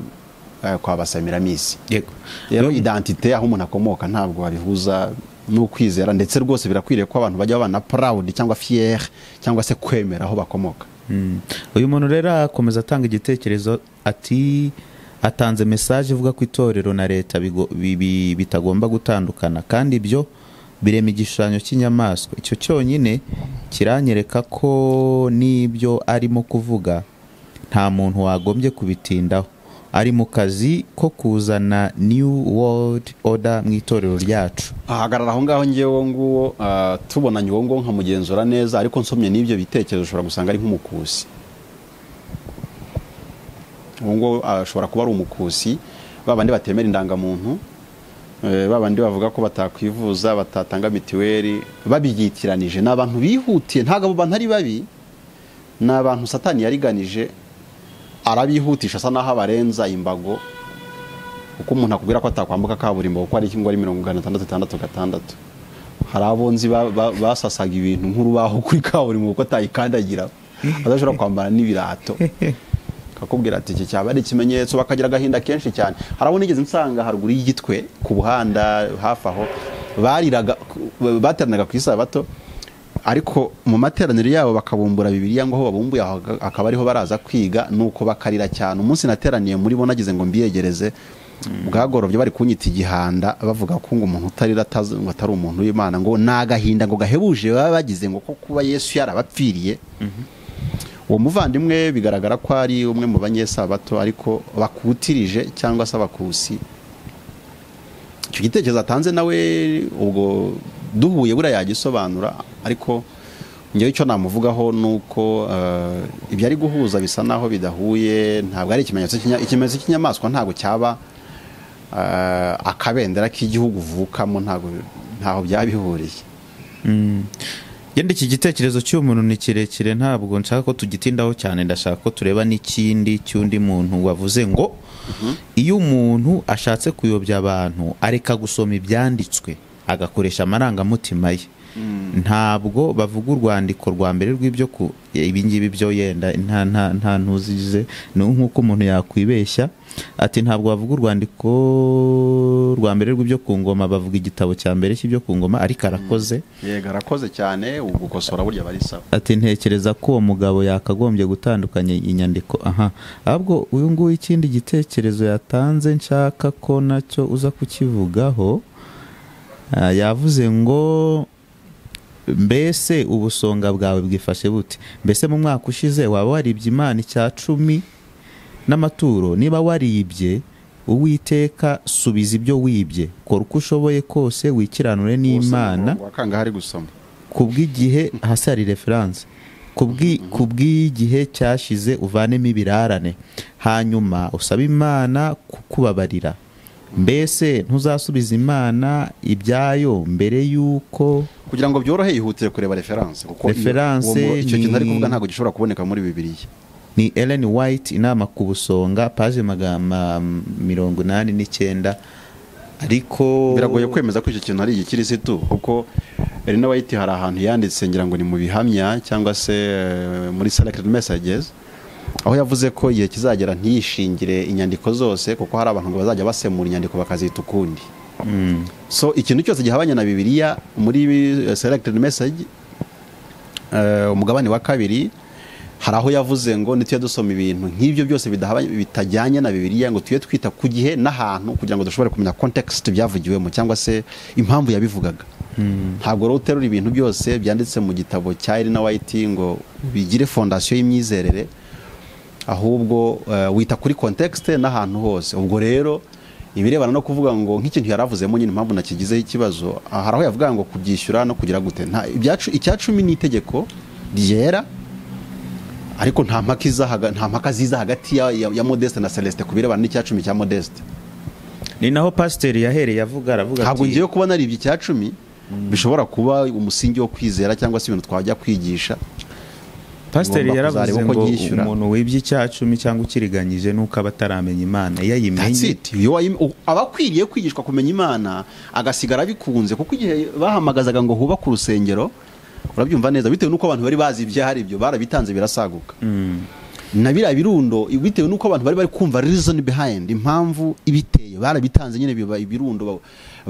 eh, kwa basamiramizi
yego.
Rero identite aho umuntu akomoka ntabwo wabihuza n'ukwizera ndetse rwose birakwiriye ko abantu bajya babana proud cyangwa fier cyangwa se kwemera aho bakomoka.
Mm. uyu muntu rero akomeza atanga igitekerezo ati atanze mesaje ivuga ko itorero na leta bitagomba gutandukana. Kandi ibyo birema igishushanyo cy'inyamaswa. Icyo cyonyine kiranyereka ko n'ibyo arimo kuvuga nta muntu wagombye kubitindaho. Ari mu kazi ko kuzana new world order mu itorero ryacu.
Ahagarara aho ngaho ngewe uwo nguwo ah, tubonanye uwo nguwo nkamugenzura neza ariko nsomye n'ibyo bitekerezo ushobora gusanga ari nk'umukusi. Uwo nguwo ashobora kuba ari umukusi. Ba bandi batemera indangamuntu eh, ba bandi bavuga ko batakwivuza batatanga mituweli. Babyikiranije ni abantu bihutiye. Ntabwo abo bantu ari babi. Ni abantu satani yariganije. Arabihutisha asa n'aho abarenza imbago. Uko umuntu akubwira ko atakwambuka kaburimbo kuko ari ngo ari mirongo itandatu itandatu gatandatu. Hari abo nzi ba- ba- basasaga ibintu nk'urubaho kuri kaburimbo kuko atayikandagira badashobora kwambara n'ibirato. Akakubwira ati iki cyaba ari ikimenyetso? Bakagira agahinda kenshi cyane. Hari abo nigeze nsanga haruguru y'igitwe ku buhanda hafi aho bariraga bateranaga ku isabato ariko mu materaniro yabo bakabumbura bibiliya ngo aho babumbuye akaba ariho baraza kwiga nuko bakarira cyane. Umunsi nateraniye muri bo nagize ngo mbiyegereze bwagorobye bari kunyita igihanda bavuga ko ngo umuntu utarira ngo atari umuntu w'imana ngo ni agahinda ngo gahebuje baba bagize ngo ko kuba yesu yarabapfiriye. Uwo muvandimwe bigaragara ko ari umwe mu banyesabato ariko bakutirije cyangwa se abakusi. Icyo gitekerezo atanze nawe ubwo duhuye buriya yagisobanura ariko ngewe icyo namuvugaho ni uko eh, ibyo ari guhuza bisa naho bidahuye ntabwo ari ikimenyetso ikimenyetso cy'inyamaswa ntabwo cyaba eh, akabendera k'igihugu uvukamo ntaho byaba bihuriye.
Yenda iki gitekerezo cy'uyu muntu ni kirekire ntabwo nshaka ko tugitindaho cyane ndashaka ko tureba n'ikindi cy'undi muntu wavuze ngo iyo umuntu ashatse kuyobya abantu areka gusoma ibyanditswe agakoresha amarangamutima ye. Ntabwo bavuga urwandiko rwa mbere rw'ibyo ku ibi ngibi byo yenda nta ntuzize ni nk'uko umuntu yakwibeshya. Ati ntabwo bavuga urwandiko rwa mbere rw'ibyo ku ngoma bavuga igitabo cya mbere cy'ibyo ku ngoma ariko arakoze.
Yego arakoze cyane ubu gukosora burya bari sawa.
Ati ntekereza ko uwo mugabo yakagombye gutandukanya inyandiko aha. Ahubwo uyu nguyu ikindi gitekerezo yatanze nshaka ko na cyo uza kukivugaho ah, yavuze ngo mbese ubusonga bwawe bwifashe bute mbese mu mwaka ushize waba waribye imana icya cumi n'amaturo? Niba waribye uwiteka subiza ibyo wibye. Kora uko ushoboye kose wikiranure n'imana. Kubw'igihe hasi hari referanse kubw'i- kubw'igihe cyashize uvanemo ibirarane. Hanyuma usabe imana kukubabarira. Mbese ntuzasubiza imana ibyayo mbere y'uko
kugira ngo byorohe yihutire kureba referanse kuko icyo kintu ari kuvuga ntabwo gishobora kuboneka muri bibiliya.
ni Ellen White inama ku busonga paje magana mirongo inani n'icyenda. Ariko
biragoye kwemeza ko icyo kintu ari igikirisitu kuko Elena White hari ahantu yanditse ngira ngo ni mu bihamya cyangwa se eh, muri selected messages. Aho yavuze ko igihe kizagera ntiyishingire inyandiko zose kuko hari abantu ngo bazajya basemura inyandiko bakazita ukundi.
Mm.
so ikintu cyose gihabanye na bibiliya muri selected message eh, umugabane wa kabiri hari aho yavuze ngo nitujya dusoma ibintu nk'ibyo byose bitajyanye na bibiliya ngo tujye twita ku gihe n'ahantu kugira ngo dushobore kumenya context byavugiwemo cyangwa se impamvu yabivugaga. Ntabwo rero uterura ibintu byose byanditse mu gitabo cya Elena White ngo bigire fondasiyo y'imyizerere ahubwo eh, wita kuri context n'ahantu hose. Ubwo rero ibirebana no kuvuga ngo nk'ikintu yaravuzemo nyine impamvu nakigizeho ikibazo hari aho yavuga ngo kubyishyura no kugira gute. Nta ibyacu icya cumi ni itegeko ryera ariko nta mpaka ziza hagati ya, ya, Modeste na Celeste ku birebana n'icya cumi cya Modeste.
Ni naho pasiteri yahereye avuga aravuga
ntabwo
ati
ngiye kuba naribye icya cumi bishobora kuba umusingi wo kwizera cyangwa se ibintu twajya kwigisha.
Pasiteri yaravuze ngo umuntu wibye icya cumi cyangwa ukiriganyije nuko aba ataramenya imana. Iyo ayimenye
aba akwiriye kwigishwa kumenya imana agasigara abikunze kuko igihe bahamagazaga ngo hubake urusengero urabyumva neza bitewe n'uko abantu bari bazi ibyahari ibyo barabitanze birasaguka. Na biriya birundo bitewe n'uko abantu bari bari kumva reason behind impamvu ibiteye barabitanze nyine biba ibirundo ba-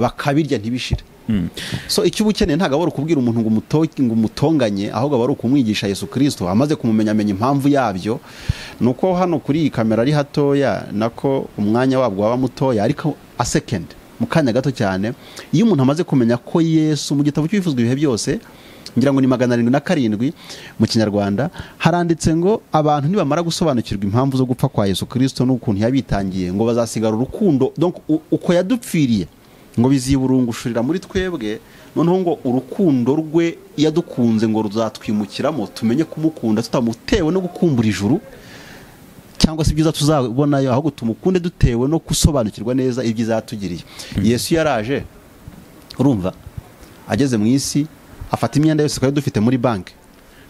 bakabirya ntibishire. So icyo uba ukeneye ntabwo aba ari ukubwira umuntu ngo umuto- ngo umutonganye ahubwo aba ari ukumwigisha yesu kirisito amaze kumumenya amenya impamvu yabyo ni uko hano kuri iyi kamera ari hatoya nako umwanya wabwo waba mutoya ariko a second mu kanya gato cyane iyo umuntu amaze kumenya ko yesu mu gitabo cy'ibifuzwa ibihe byose ngira ngo ni magana arindwi na karindwi mu kinyarwanda haranditse ngo abantu nibamara gusobanukirwa impamvu zo gupfa kwa yesu kirisito n'ukuntu yabitangiye ngo bazasigara urukundo. Uko yadupfiriye ngo biziburungushurira muri twebwe noneho ngo urukundo rwe yadukunze ngo ruzatwimukiramo tumenye kumukunda tutamutewe no gukumbura ijuru cyangwa se ibyiza tuzabonayo ahubwo tumukunde dutewe no gusobanukirwa neza ibyiza yatugiriye. Yesu yaraje urumva ageze mu isi afata imyenda yose twari dufite muri banki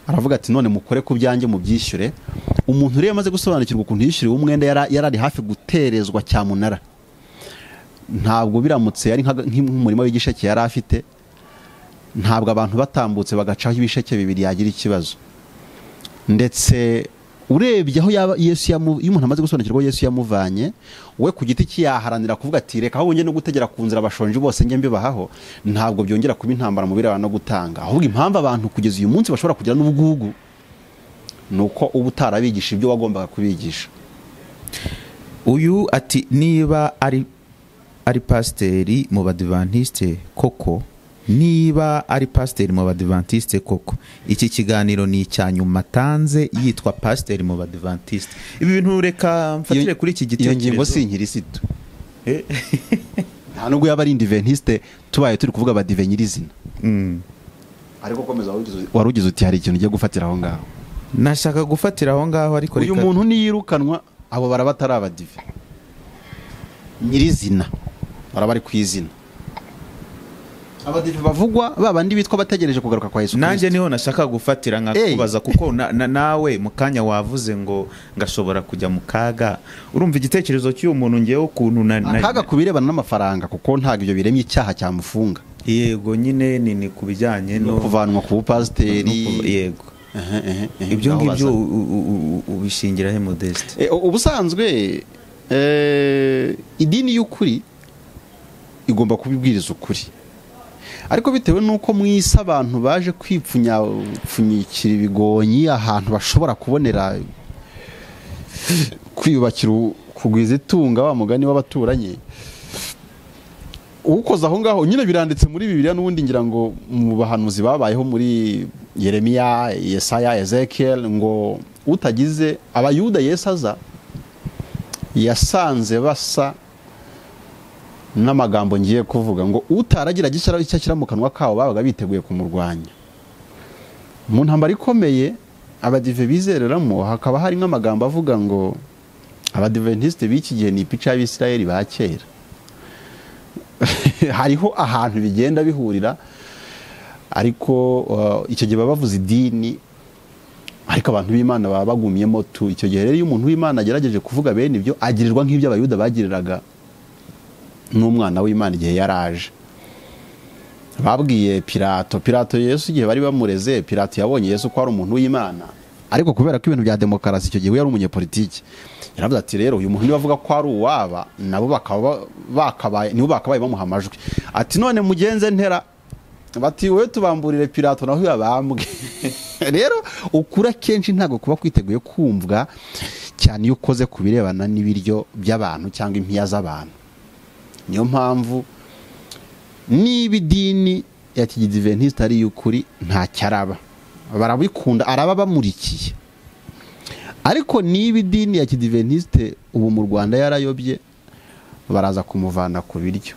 aravuga ati none mukore ku byanjye mubyishyure. Umuntu rero amaze gusobanukirwa ukuntu yishyuriwe umwenda yari ari hafi guterezwa cyamunara. Ntabwo biramutse yari nk'umurima w'igisheke yari afite. Ntabwo abantu batambutse bagacaho ibisheke bibiri yagira ikibazo. Ndetse urebye aho yesu iyo umuntu amaze gusobanukirwa aho yesu yamuvanye we ku giti cye yaharanira kuvuga ati reka aho njye no gutegera ku nzira abashonje bose njye mbibahaho ntabwo byongera kuba intambara mu birebana no gutanga. Ahubwo impamvu abantu kugeza uyu munsi bashobora kugira n'ubugugu ni uko uba utarabigisha ibyo wagombaga kubigisha.
Uyu ati niba ari ari pasiteri mu badivantiste koko? Niba ari pasiteri mu badivantiste koko? Iki kiganiro ni icya nyuma atanze yitwa pasiteri mu badivantiste ibi bintu reka mfatire kuri iki
iyo ngingo
gitekerezo.
si inkirisitu
Eh,
nta nubwo yaba ari indiventisite tubaye turi kuvuga abadive nyirizina
mm.
ariko komeza wari ugize uti hari ikintu ugiye gufatira aho ngaho.
Nashaka gufatira aho ngaho ariko
uyu
reka-
muntu niyirukanwa abo baraba atari abadive nyirizina. Baraba ari ku izina. Abadive bavugwa ba bandi bitwa bategereje kugaruka kwa yesu
nanjye
ni
ho nashaka gufatira nkakubaza kuko na, na, nawe mu kanya wavuze ngo ngashobora kujya mu kaga. Urumva igitekerezo cy'uyu muntu ngewe ukuntu na, na,
akaga ku birebana n'amafaranga kuko ntabwo ibyo biremye icyaha cyamufunga.
Yego nyine ni ni ku bijyanye
no kuvanwa ku bupasiteri.
Yego.
Ehe, ehe, ehe,
ibyo ngibyo
baza.
u- u- u- ubishingira he modeste.
Eh, ubusanzwe eh, idini y'ukuri igomba kubibwiriza ukuri. Ariko bitewe n'uko mu isi abantu baje kwipfunyapfunyikira ibigonyi ahantu bashobora kubonera kwiyubakira kugwiza itunga wa mugani w'abaturanyi uwukoze aho ngaho nyine biranditse muri bibiliya n'ubundi ngira ngo mu bahanuzi babayeho muri yeremiya yesaya ezekiel ngo utagize abayuda yesu aza yasanze basa n'amagambo ngiye kuvuga ngo utaragira icyo ashyira mu kanwa kabo babaga biteguye kumurwanya. Mu ntambara ikomeye abadive bizereramo hakaba hari nk'amagambo avuga ngo abadiventisite b'iki gihe ni ipica y'abisirayeli ba kera. Hariho ahantu bigenda bihurira ariko uh, icyo gihe baba bavuze idini ariko abantu b'imana baba bagumyemo tu. Icyo gihe rero iyo umuntu w'imana agerageje kuvuga bene ibyo agirirwa nk'ibyo abayuda bagiriraga. N'umwana w'imana igihe yari aje. Babwiye pirato pirato yesu igihe bari bamureze pirato yabonye yesu ko ari umuntu w'imana. Ariko kubera ko ibintu bya demokarasi icyo gihe yari umunyepolitiki. Yaravuze ati rero uyu muntu niba avuga ko ari uwaba nabo bakaba bakabaye nibo bakabaye bamuha amajwi. Ati none mugenze ntera. Bati wowe tubamburire pirato naho yabambwe rero ukura kenshi ntabwo kuba kwiteguye kumvwa cyane iyo ukoze ku birebana n'ibiryo by'abantu cyangwa impiya z'abantu. Niyo mpamvu niba idini ya kigidiventisite ari iy'ukuri ntacyo araba. Barabikunda araba bamurikiye. Ariko niba idini ya kidiventisite ubu mu rwanda yarayobye baraza kumuvana ku biryo.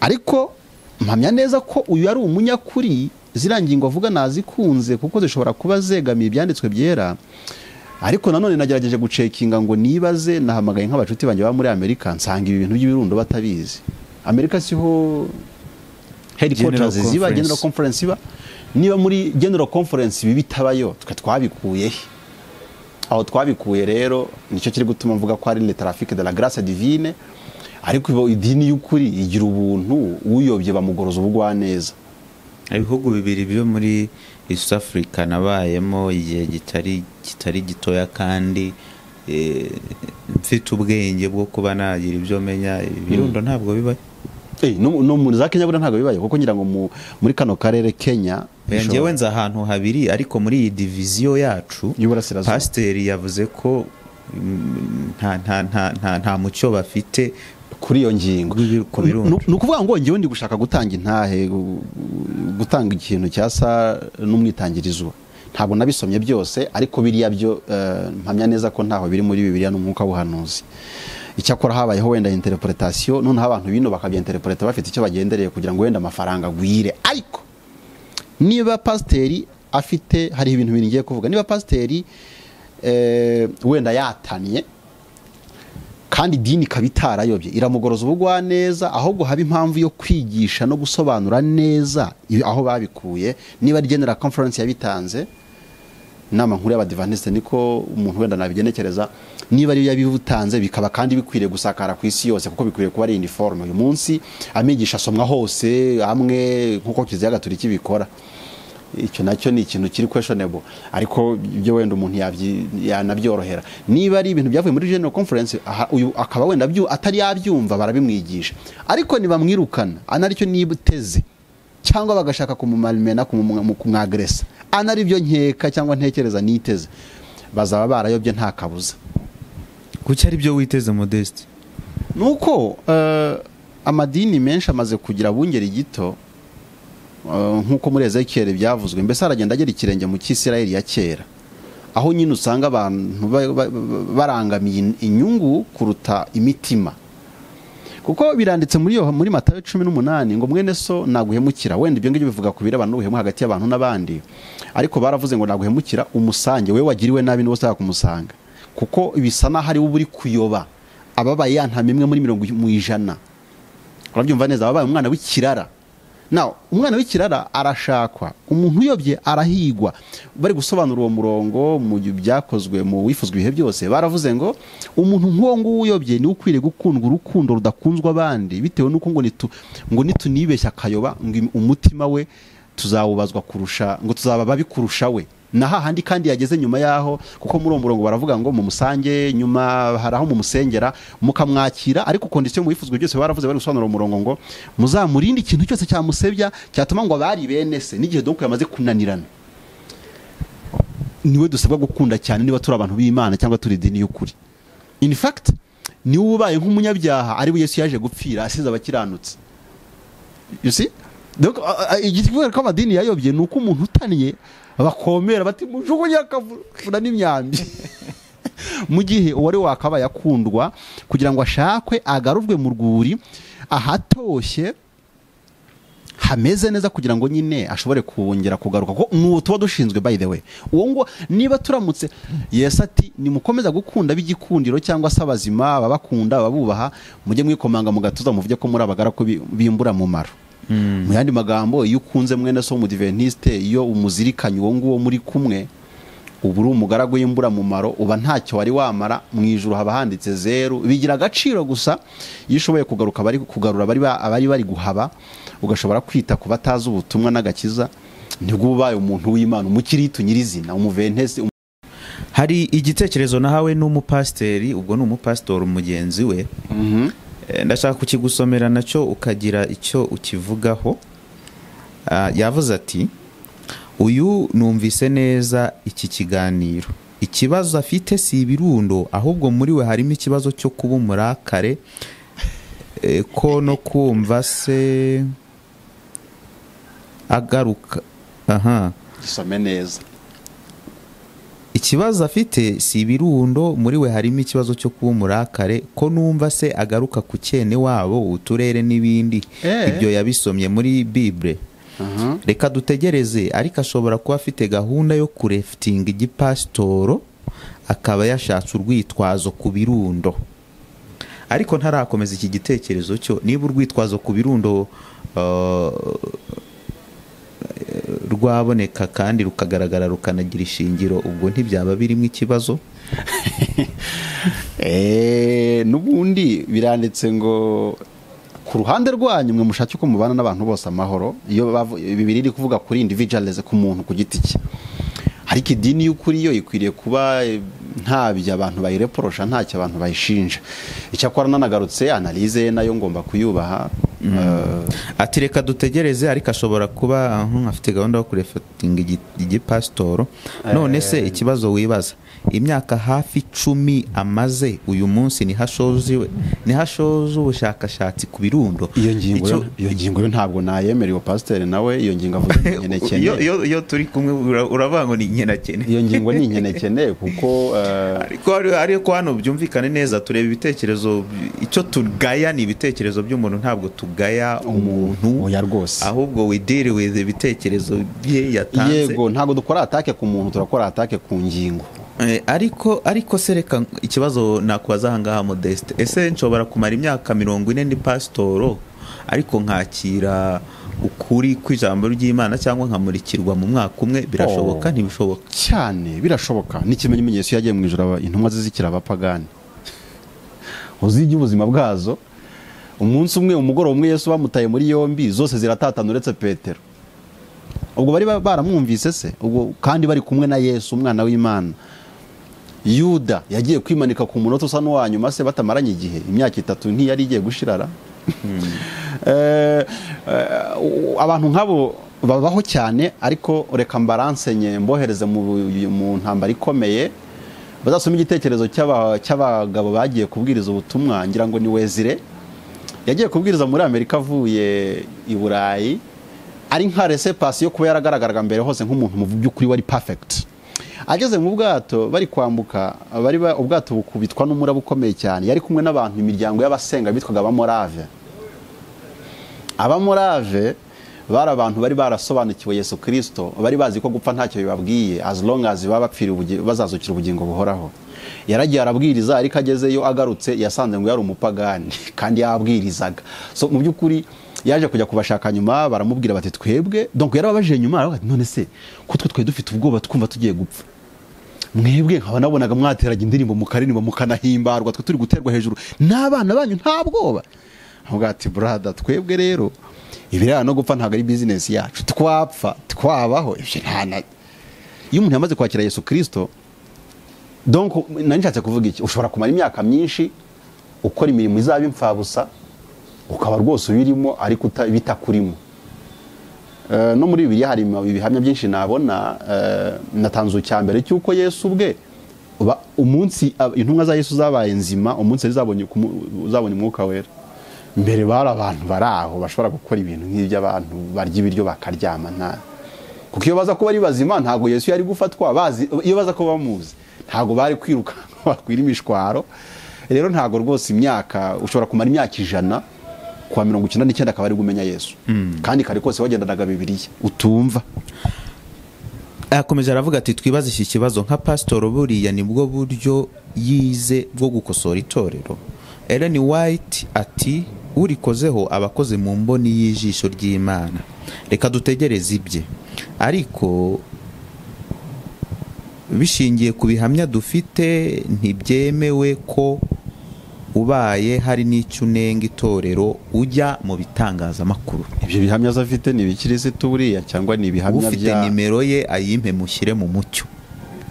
Ariko mpamya neza ko uyu ari umunyakuri ziriya ngingo avuga nazikunze kuko zishobora kuba zegamiye ibyanditswe byera ariko nanone nagerageje gucekinga ngo nibaze nahamagaye nk'abacuti banjye baba muri amerika nsanga ibi bintu by'ibirundo batabizi. Amerika siho headquarters ziba general conference iba niba muri general conference ibi bitabayo twe twabikuye he aho twabikuye rero ni cyo kiri gutuma mvuga ko ari le trafic de la grace divine. Ariko idini y'ukuri igira ubuntu uyobye bamugoroza ubugwaneza.
Ibihugu bibiri byo muri east africa nabayemo igihe kitari gitoya kandi eh, mfite ubwenge bwo kuba nagira ibyo menya. Ibirundo ntabwo bibayo
Eh, no muri za Kenya buriya ntabwo bibaye kuko ngira ngo mu- muri kano karere Kenya
Oya, njyewe nzi ahantu habiri ariko muri iyi diviziyo yacu pasiteri yavuze ko mm, nta mucyo bafite
kuri iyo ngingo. Ni ukuvuga ngo ngewe ndi gushaka gutanga intahe gu- gutanga ikintu cyasa n'umwitangirizo. Ntabwo nabisomye byose ariko biriya byo eh, mpamya neza ko ntaho biri muri bibiliya n'umwuka w'ubuhanuzi. Icyakora habayeho wenda interpretation noneho abantu bino bakabyenterpreta bafite icyo bagendereye kugira ngo wenda amafaranga agwire. Ariko niba pasiteri afite hari ibintu bibiri ngiye kuvuga niba pasiteri eh, wenda yataniye kandi idini ikaba itarayobye. Iramugoroza ubugwaneza ahubwo haba impamvu yo kwigisha no gusobanura neza aho babikuye. Niba ari general conference yabitanze inama nkuru y'abadivantisite niko umuntu wenda nabigenekereza niba ariyo yabibutanze bikaba kandi bikwiriye gusakara ku isi yose kuko bikwiriye kuba ari uniforme uyu munsi amigisha asomwa hose amwe nk'uko kiliziya gatolika ibikora. Icyo na cyo ni ikintu kiri questionable. Ariko ibyo wenda umuntu yanabyorohera niba ari ibintu byavuye muri general conference uyu akaba wenda atari yabyumva barabimwigisha. Ariko nibamwirukana anaricyo niba uteze cyangwa bagashaka kumumarimena kumu- kumwagresa. Anari byo nkeka cyangwa ntekereza niteze. Bazaba barayobye nta kabuza.
Kuki ari byo witeze modeste?
Nuko eh, amadini menshi amaze kugira abungeri gito nk'uko muri ezekiyeli byavuzwe mbese aragenda agera ikirenge mu cy'isirayeli ya kera. Aho nyine usanga abantu ba- ba- ba- barangamiye in- inyungu kuruta imitima. Kuko biranditse muri yo muri matayo cumi n'umunani ngo mwene so naguhemukira. Wenda ibyo ngibyo bivuga ku birebana n'ubuhemu hagati y'abantu n'abandi. Ariko baravuze ngo naguhemukira umusange we wagiriwe nabi ni we usaba kumusanga kuko bisa n'aho ari we uba uri kuyoba. Ababaye yantama imwe muri mirongo mu ijana. Urabyumva neza ababaye umwana w'ikirara. Nawe umwana w'ikirara arashakwa. Umuntu uyobye arahigwa. Bari gusobanura uwo murongo mu byakozwe mu wifuzwa ibihe byose. Baravuze ngo umuntu nk'uwo nguwo uyobye ni we ukwiriye gukundwa urukundo rudakunzwe abandi bitewe n'uko ngo nitu ngo nitunibeshya akayoba ngo im- umutima we tuzawubazwa kurusha ngo tuzaba babi kurusha we. Na hahandi kandi yageze nyuma yaho kuko muri uwo murongo baravuga ngo mu musange nyuma hari aho mumusengera mukamwakira ariko kondisiyo mu bifuzwa byose baravuze bari gusobanura uwo murongo ngo muzamurinde ikintu cyose cyamusebya cyatuma ngo abari bene se. N'igihe donko yamaze kunanirana. Niwe dusabwa gukunda cyane niba turi abantu b'imana cyangwa turi idini y'ukuri. In fact ni we ubaye nk'umunyabyaha ari we yesu yaje gupfira asize abakiranutse you see? Donc a- a- igikorwa ko amadini yayobye ni uko umuntu utaniye bakomera bati mujugunye akavura n'imyambi. Mu gihe uwari wakabaye akundwa kugira ngo ashakwe agarurwe mu rwuri ahatoshye hameze neza kugira ngo nyine ashobore kongera kugaruka. Ko ni tuba dushinzwe by the way. Uwo ngo niba turamutse yesu ati nimukomeza gukunda b'igikundiro cyangwa se abazima ababakunda ababubaha mujye mwikomanga mu gatuza muvuge ko muri abagara ko bi- bimbura mumaro mu yandi magambo iyo ukunze mwene so w'umudiventisite iyo umuzirikanye uwo nguwo muri kumwe uba uri umugaragu w'imburamumaro uba ntacyo wari wamara mu ijoro haba handitse zeru. Bigira agaciro gusa iyo ushoboye kugaruka bari kugarura abari ba- abari bari guhaba ugashobora kwita ku batazi ubutumwa n'agakiza ni bwo uba ubaye umuntu w'imana umukiritu nyirizina umuventesi
hari igitekerezo nahawe n'umupasiteri ubwo ni umupasitori mugenzi we.
Mhm.
Ndashaka kukigusomera na cyo ukagira icyo ukivugaho. Ah, yavuze ati uyu numvise neza iki kiganiro. Ikibazo afite si ibirundo ahubwo muri we harimo ikibazo cyo kuba umurakare eh, ko no kumva se agaruka. Aha.
Gisome neza.
Ikibazo afite si ibirundo muri we harimo ikibazo cyo kuba umurakare ko numva se agaruka ku cyene wabo uturere n'ibindi.
Eh.
ibyo yabisomye muri bibure reka dutegereze ariko ashobora kuba afite gahunda yo kurefitinga igipasitoro akaba yashatse urwitwazo ku birundo. Ariko ntarakomeza iki gitekerezo cyo niba urwitwazo ku birundo uh, rwaboneka kandi rukagaragara rukanagira ishingiro ubwo ntibyaba birimo ikibazo?
Eh, n'ubundi biranditse ngo ku ruhande rwanyu mwe mushake uko mubana n'abantu bose amahoro. Iyo bibiri iri kuvuga kuri individualize ku muntu ku giti cye. Ariko idini y'ukuri yo ikwiriye kuba ntabyo abantu bayireporosha ntacyo abantu bayishinja. Icyakora nanagarutse analize na yo ngomba kuyubaha Eh,
ati reka dutegereze ariko ashobora kuba uh, afite gahunda yo kurefatinga igi- igipasitoro none se ikibazo wibaza imyaka hafi icumi amaze uyu munsi ni ho ashoje ni ho ashoje ubushakashatsi ku birundo.
Iyo ngingo yo- ntabwo nayemera uwo pasiteri nawe iyo ngingo avuga inkenekene
iyo, turi kumwe ura- uravuga ngo ni inkenakene
iyo ngingo ni inkenekene kuko eh,
ariko hano byumvikane neza tureba ibitekerezo icyo tugaya ni ibitekerezo by'umuntu ntabwo tugaya umuntu.
Oya rwose.
Ahubwo deal with ibitekerezo bye yatanze.
Yego ntabwo dukora atake ku muntu turakora atake ku ngingo.
Ariko ariko se reka ikibazo nakubaza ahangaha modeste ese nshobora kumara imyaka mirongo ine ndi pasitoro ariko nkakira ukuri kw'ijambo ry'imana cyangwa nkamurikirwa mu mwaka umwe? Birashoboka?
Oh.
ntibishoboka.
Cyane birashoboka. N'ikimenyetso yagiye mu ijoro intumwa zizikira abapagani. Uzijya ubuzima bwazo. Umunsi umwe umugoroba umwe yesu bamutaye muri yombi zose ziratatana uretse petero. Ubwo bari ba- baramwumvise se? Ubwo kandi bari kumwe na yesu umwana w'imana. Yuda yagiye kwimanika ku munota usa n'uwa nyuma se batamaranye igihe? Imyaka itatu ntiyari igiye gushirara? Eh, eh, abantu nk'abo babaho cyane ariko reka mbaransenye mbohereze mu ntambara ikomeye bazasoma igitekerezo cy'aba- cy'abagabo bagiye kubwiriza ubutumwa ngira ngo ni wezire. Yagiye kubwiriza muri amerika avuye i burayi ari nka resepasi yo kuba yaragaragaraga mbere hose nk'umuntu mu by'ukuri wari perfect. Ageze mu bwato bari kwambuka bari ba- ubwato bukubitwa n'umuraba ukomeye cyane. Yari kumwe n'abantu imiryango y'abasenga bitwaga abamorave. Abamorave bari abantu bari barasobanukiwe yesu kirisito bari bazi ko gupfa ntacyo bibabwiye as long as baba bazazukira ubugingo buhoraho. Yaragiye arabwiriza ariko agezeyo agarutse yasanze ngo yari umupagani kandi yabwirizaga. So mu by'ukuri yaje kujya kubashaka nyuma baramubwira bati twebwe. Donc yarababajije nyuma none se ko twe twari dufite ubwoba twumva tugiye gupfa? Mwebwe nkaba nabonaga mwateraga indirimbo mukaririmba mukanahimbarwa twe turi guterwa hejuru n'abana banyu nta bwoba. Avuga ati burada twebwe rero ibireba no gupfa ntabwo ari bizinesi yacu. Twapfa twabaho. Ibyo nta na iyo umuntu yamaze kwakira yesu kirisito donc nari nshatse kuvuga iki? Ushobora kumara imyaka myinshi ukora imirimo izaba imfabusa ukaba rwose ubirimo ariko bitakurimo Eh, no muri bibiliya hari ibihamya byinshi nabona eh, natanze icya mbere cy'uko yesu ubwe umunsi intumwa za yesu zabaye nzima umunsi zabonye umwuka wera. Mbere bari abantu bari aho bashobora gukora ibintu nk'iby'abantu barya ibiryo bakaryama nta kuko iyo baza kuba ari bazima ntabwo yesu yari gufatwa bazi iyo baza kuba bamuzi ntabwo bari kwiruka bakwira imishwaro. Rero ntabwo rwose imyaka ushobora kumara imyaka ijana kuwa mirongo icyenda n'icyenda akaba ari kumenya yesu. Kandi kare kose wagendanaga bibiriya utumva.
Akomeza aravuga ati twibaze iki kibazo nka pasitoro buriya ni bwo buryo yize bwo gukosora itorero. Ellen White ati urikozeho aba akoze mu mboni y'ijisho ry'imana. Reka dutegereze ibye. Ariko bishingiye ku bihamya dufite ntibyemewe ko ubaye hari n'icyo unenga itorero ujya mu bitangazamakuru.
Ibyo bihamya afite ni ibikirisitu buriya cyangwa ni ibihamya
ufite
bya
nimero ye ayimpe mushyire mu mucyo.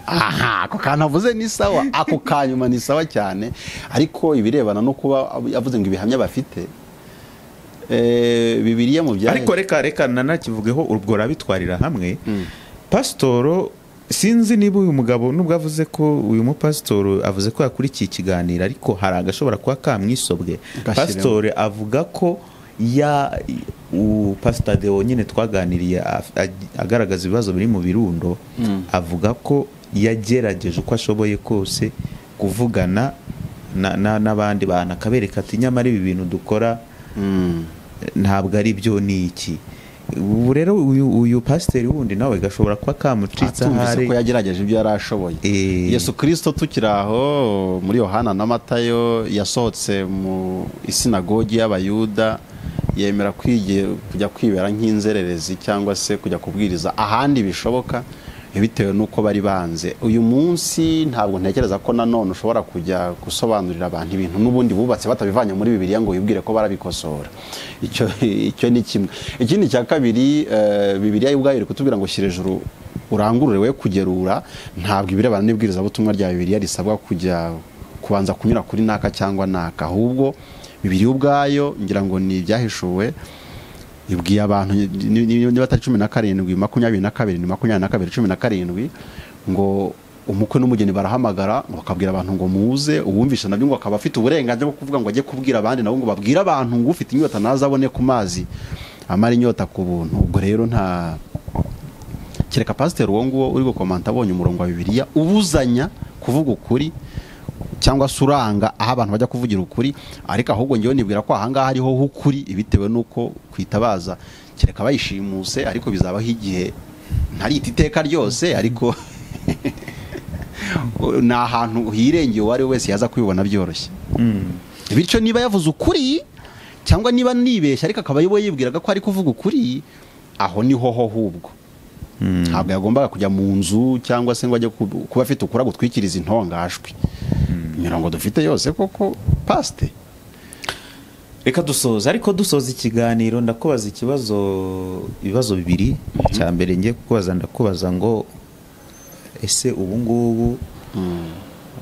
Aha ako kantu avuze ni sawa. Ako kanyuma ni sawa cyane. Ariko ibirebana no kuba avuze ngo ibihamya bafite eh, bibiliya mu byahe
ariko reka reka nanakivugeho ubwo urabitwarira hamwe. Pasitoro sinzi niba uyu mugabo nubwo avuze ko uyu mupasitoro avuze ko yakurikiye ikiganiro ariko hari agashobora kuba kamwisobwe. Pasitoro avuga ko ya u pasita deo nyine twaganiriye agaragaza ibibazo biri mu birundo avuga ko yagerageje uko ashoboye kose kuvugana na- na- n'abandi bantu akabereka ati nyamara ibi bintu dukora
Mm.
ntabwo ari byo ni iki? Ubu rero uyu, uyu pasiteri wundi nawe gashobora kuba kamucitse
atumvise
ahari.
ko yagerageje ibyo yari ashoboye.
Eh.
yesu kirisito tukiri aho muri yohana na matayo yasohotse mu isinagogi y'abayuda yemera kujya kwibera nk'inzererezi cyangwa se kujya kubwiriza ahandi bishoboka. Bitewe n'uko bari banze. Uyu munsi ntabwo ntekereza ko nanone ushobora kujya gusobanurira abantu ibintu n'ubundi bubatse batabivanye muri bibiliya ngo wibwire ko barabikosora. Icyo ni kimwe. Ikindi cya kabiri eh, bibiliya ubwayo iri kutubwira ngo shyira ejuru urangurure we kugerura ntabwo ibirebana n'ibwirizabutumwa rya bibiliya risabwa kujya kubanza kunyura kuri naka cyangwa naka. Ahubwo bibiliya ubwayo ngira ngo ni ibyahishuwe ibwiye abantu ni- ni- niba atari cumi na karindwi makumyabiri na kabiri ni makumyabiri na kabiri cumi na karindwi ngo umukwe n'umugeni barahamagara bakabwira abantu ngo muze uwumvisha na byo ngo akaba afite uburenganzira bwo kuvuga ngo ajye kubwira abandi nabo ngo babwire abantu ngo ufite inyota nazabone ku mazi amara inyota ku buntu. Ubwo rero nta kereka pasiteri uwo nguwo uri gukomanta abonye umurongo wa bibiliya ubuzanya kuvuga ukuri cyangwa se uranga aho abantu bajya kuvugira ukuri ariko ahubwo ngewe nibwira ko ahangaha ariho h'ukuri bitewe n'uko kwitabaza. Kereka bayishimuse ariko bizabaho igihe ntarita iteka ryose ariko ni ahantu hirengeye uwo ari we wese yaza kubibona byoroshye. Bityo niba yavuze ukuri cyangwa niba nibeshya ariko akaba ari we yibwiraga ko ari kuvuga ukuri aho ni ho ho hubwo. Ntabwo yagombaga kujya mu nzu cyangwa se ngo ajye ku- kuba afite ukuri agutwikiriza intongashwi imirongo dufite yose koko pasite
reka dusoza ariko dusoza ikiganiro ndakubaza ikibazo ibibazo bibiri. Cya mbere ngiye kukubaza ndakubaza ngo ese ubu ngubu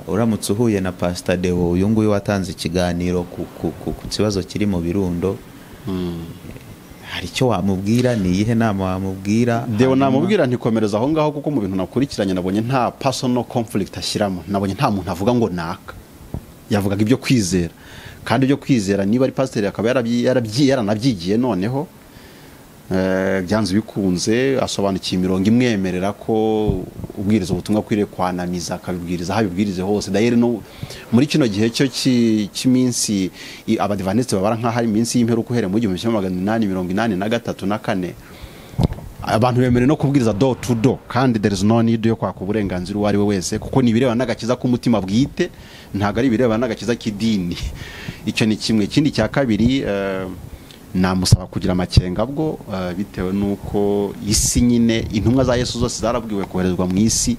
uramutse uhuye na pasita deo uyu nguyu watanze ikiganiro ku, kibazo kiri mu birundo? Hari icyo wamubwira ni iyihe nama wamubwira? Hanyuma-
namubwira ntikomereza aho ngaho kuko mu bintu nakurikiranye nabonye nta personal conflict ashyiramo. Nabonye nta muntu avuga ngo naka. Yavugaga ibyo kwizera. Kandi ibyo kwizera niba ari pasiteri akaba yarabyi- yarabyi- yaranabyigiye noneho eh, byanze bikunze asobanukiye imirongo imwemerera ko ubwiriza ubutumwa akwiriye kwanamiza akabibwiriza aho abibwirize hose. Dayeri no muri kino gihe cyo cy'iminsi abadivantisite babara nk'aho ari iminsi y'imperuka uhereye mu gihumbi kimwe magana inani mirongo inani na gatatu na kane. Abantu bemerewe no kubwiriza do to do kandi there is no need yo kwaka uburenganzira uwo ari we wese kuko ni ibirebana n'agakiza k'umutima bwite ntabwo ari ibirebana n'agakiza k'idini. Icyo ni kimwe. Ikindi cya kabiri eh, namusaba kugira amakenga bwo eh, bitewe n'uko isi nyine intumwa za yesu zose zarabwiwe koherezwa mu isi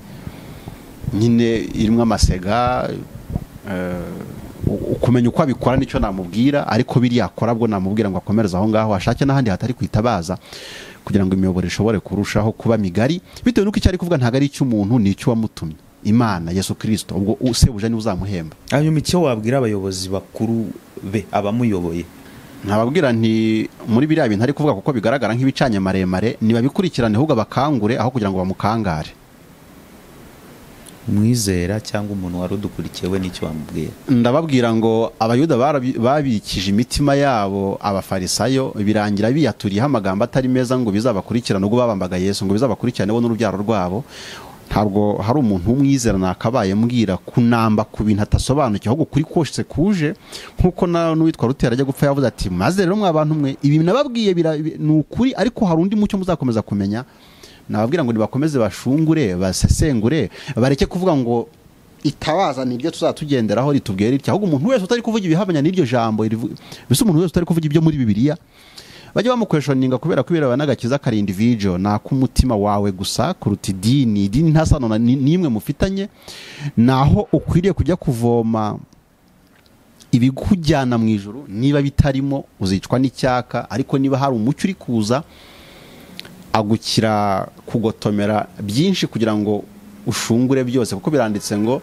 nyine irimo amasega eh, u- kumenya uko abikora ni cyo namubwira ariko biriya akora bwo namubwira ngo akomereze aho ngaho ashake n'ahandi hatari kwitabaza kugira ngo imiyoboro ishobore kurushaho kuba migari bitewe n'uko icyo ari kuvuga ntabwo ari icy'umuntu ni icy'uwamutumye imana yesu kirisito ubwo usebuje ni we uzamuhemba.
Hanyuma icyo wabwira abayobozi bakuru be abamuyoboye?
Ntababwira nti muri biriya bintu ari kuvuga kuko bigaragara nk'ibicanye maremare nibabikurikirane ahubwo abakangure aho kugira ngo bamukangare.
Umwizera cyangwa umuntu wari udukurikiye we n'icyo wamubwira
ndababwira ngo abayuda babikije imitima yabo abafarisayo birangira biyaturiyeho amagambo atari meza ngo bizabakurikirane ubwo babambaga yesu ngo bizabakurikirane bo n'urubyaro rwabo. Ntabwo hari umuntu w'umwizera nakabaye mbwira kunamba ku bintu atasobanukiwe ahubwo kuri kose kuje nk'uko n'uwitwa rutera ajya gupfa yavuze ati maze rero mwa bantu mwe. Ibi nababwiye ni ukuri ariko hari undi mucyo muzakomeza kumenya. Nababwira ngo nibakomeze bashungure basesengure bareke kuvuga ngo itabaza ni ibyo tuzatugenderaho ritubwira ritya ahubwo umuntu wese utari kuvuga ibihabanya n'iryo jambo mbese umuntu wese utari kuvuga ibyo muri bibiliya? Bajya bamukweshoninga kubera ibirebana n'agakiza kari individual ni ak'umutima wawe gusa kuruta idini. Idini nta sano n'imwe mufitanye naho ukwiriye kujya kuvoma ibikujyana mu ijoro niba bitarimo uzicwa n'icyaka ariko niba hari umucyo uri kuza agukira kugotomera byinshi kugira ngo ushungure byose. Kuko biranditse ngo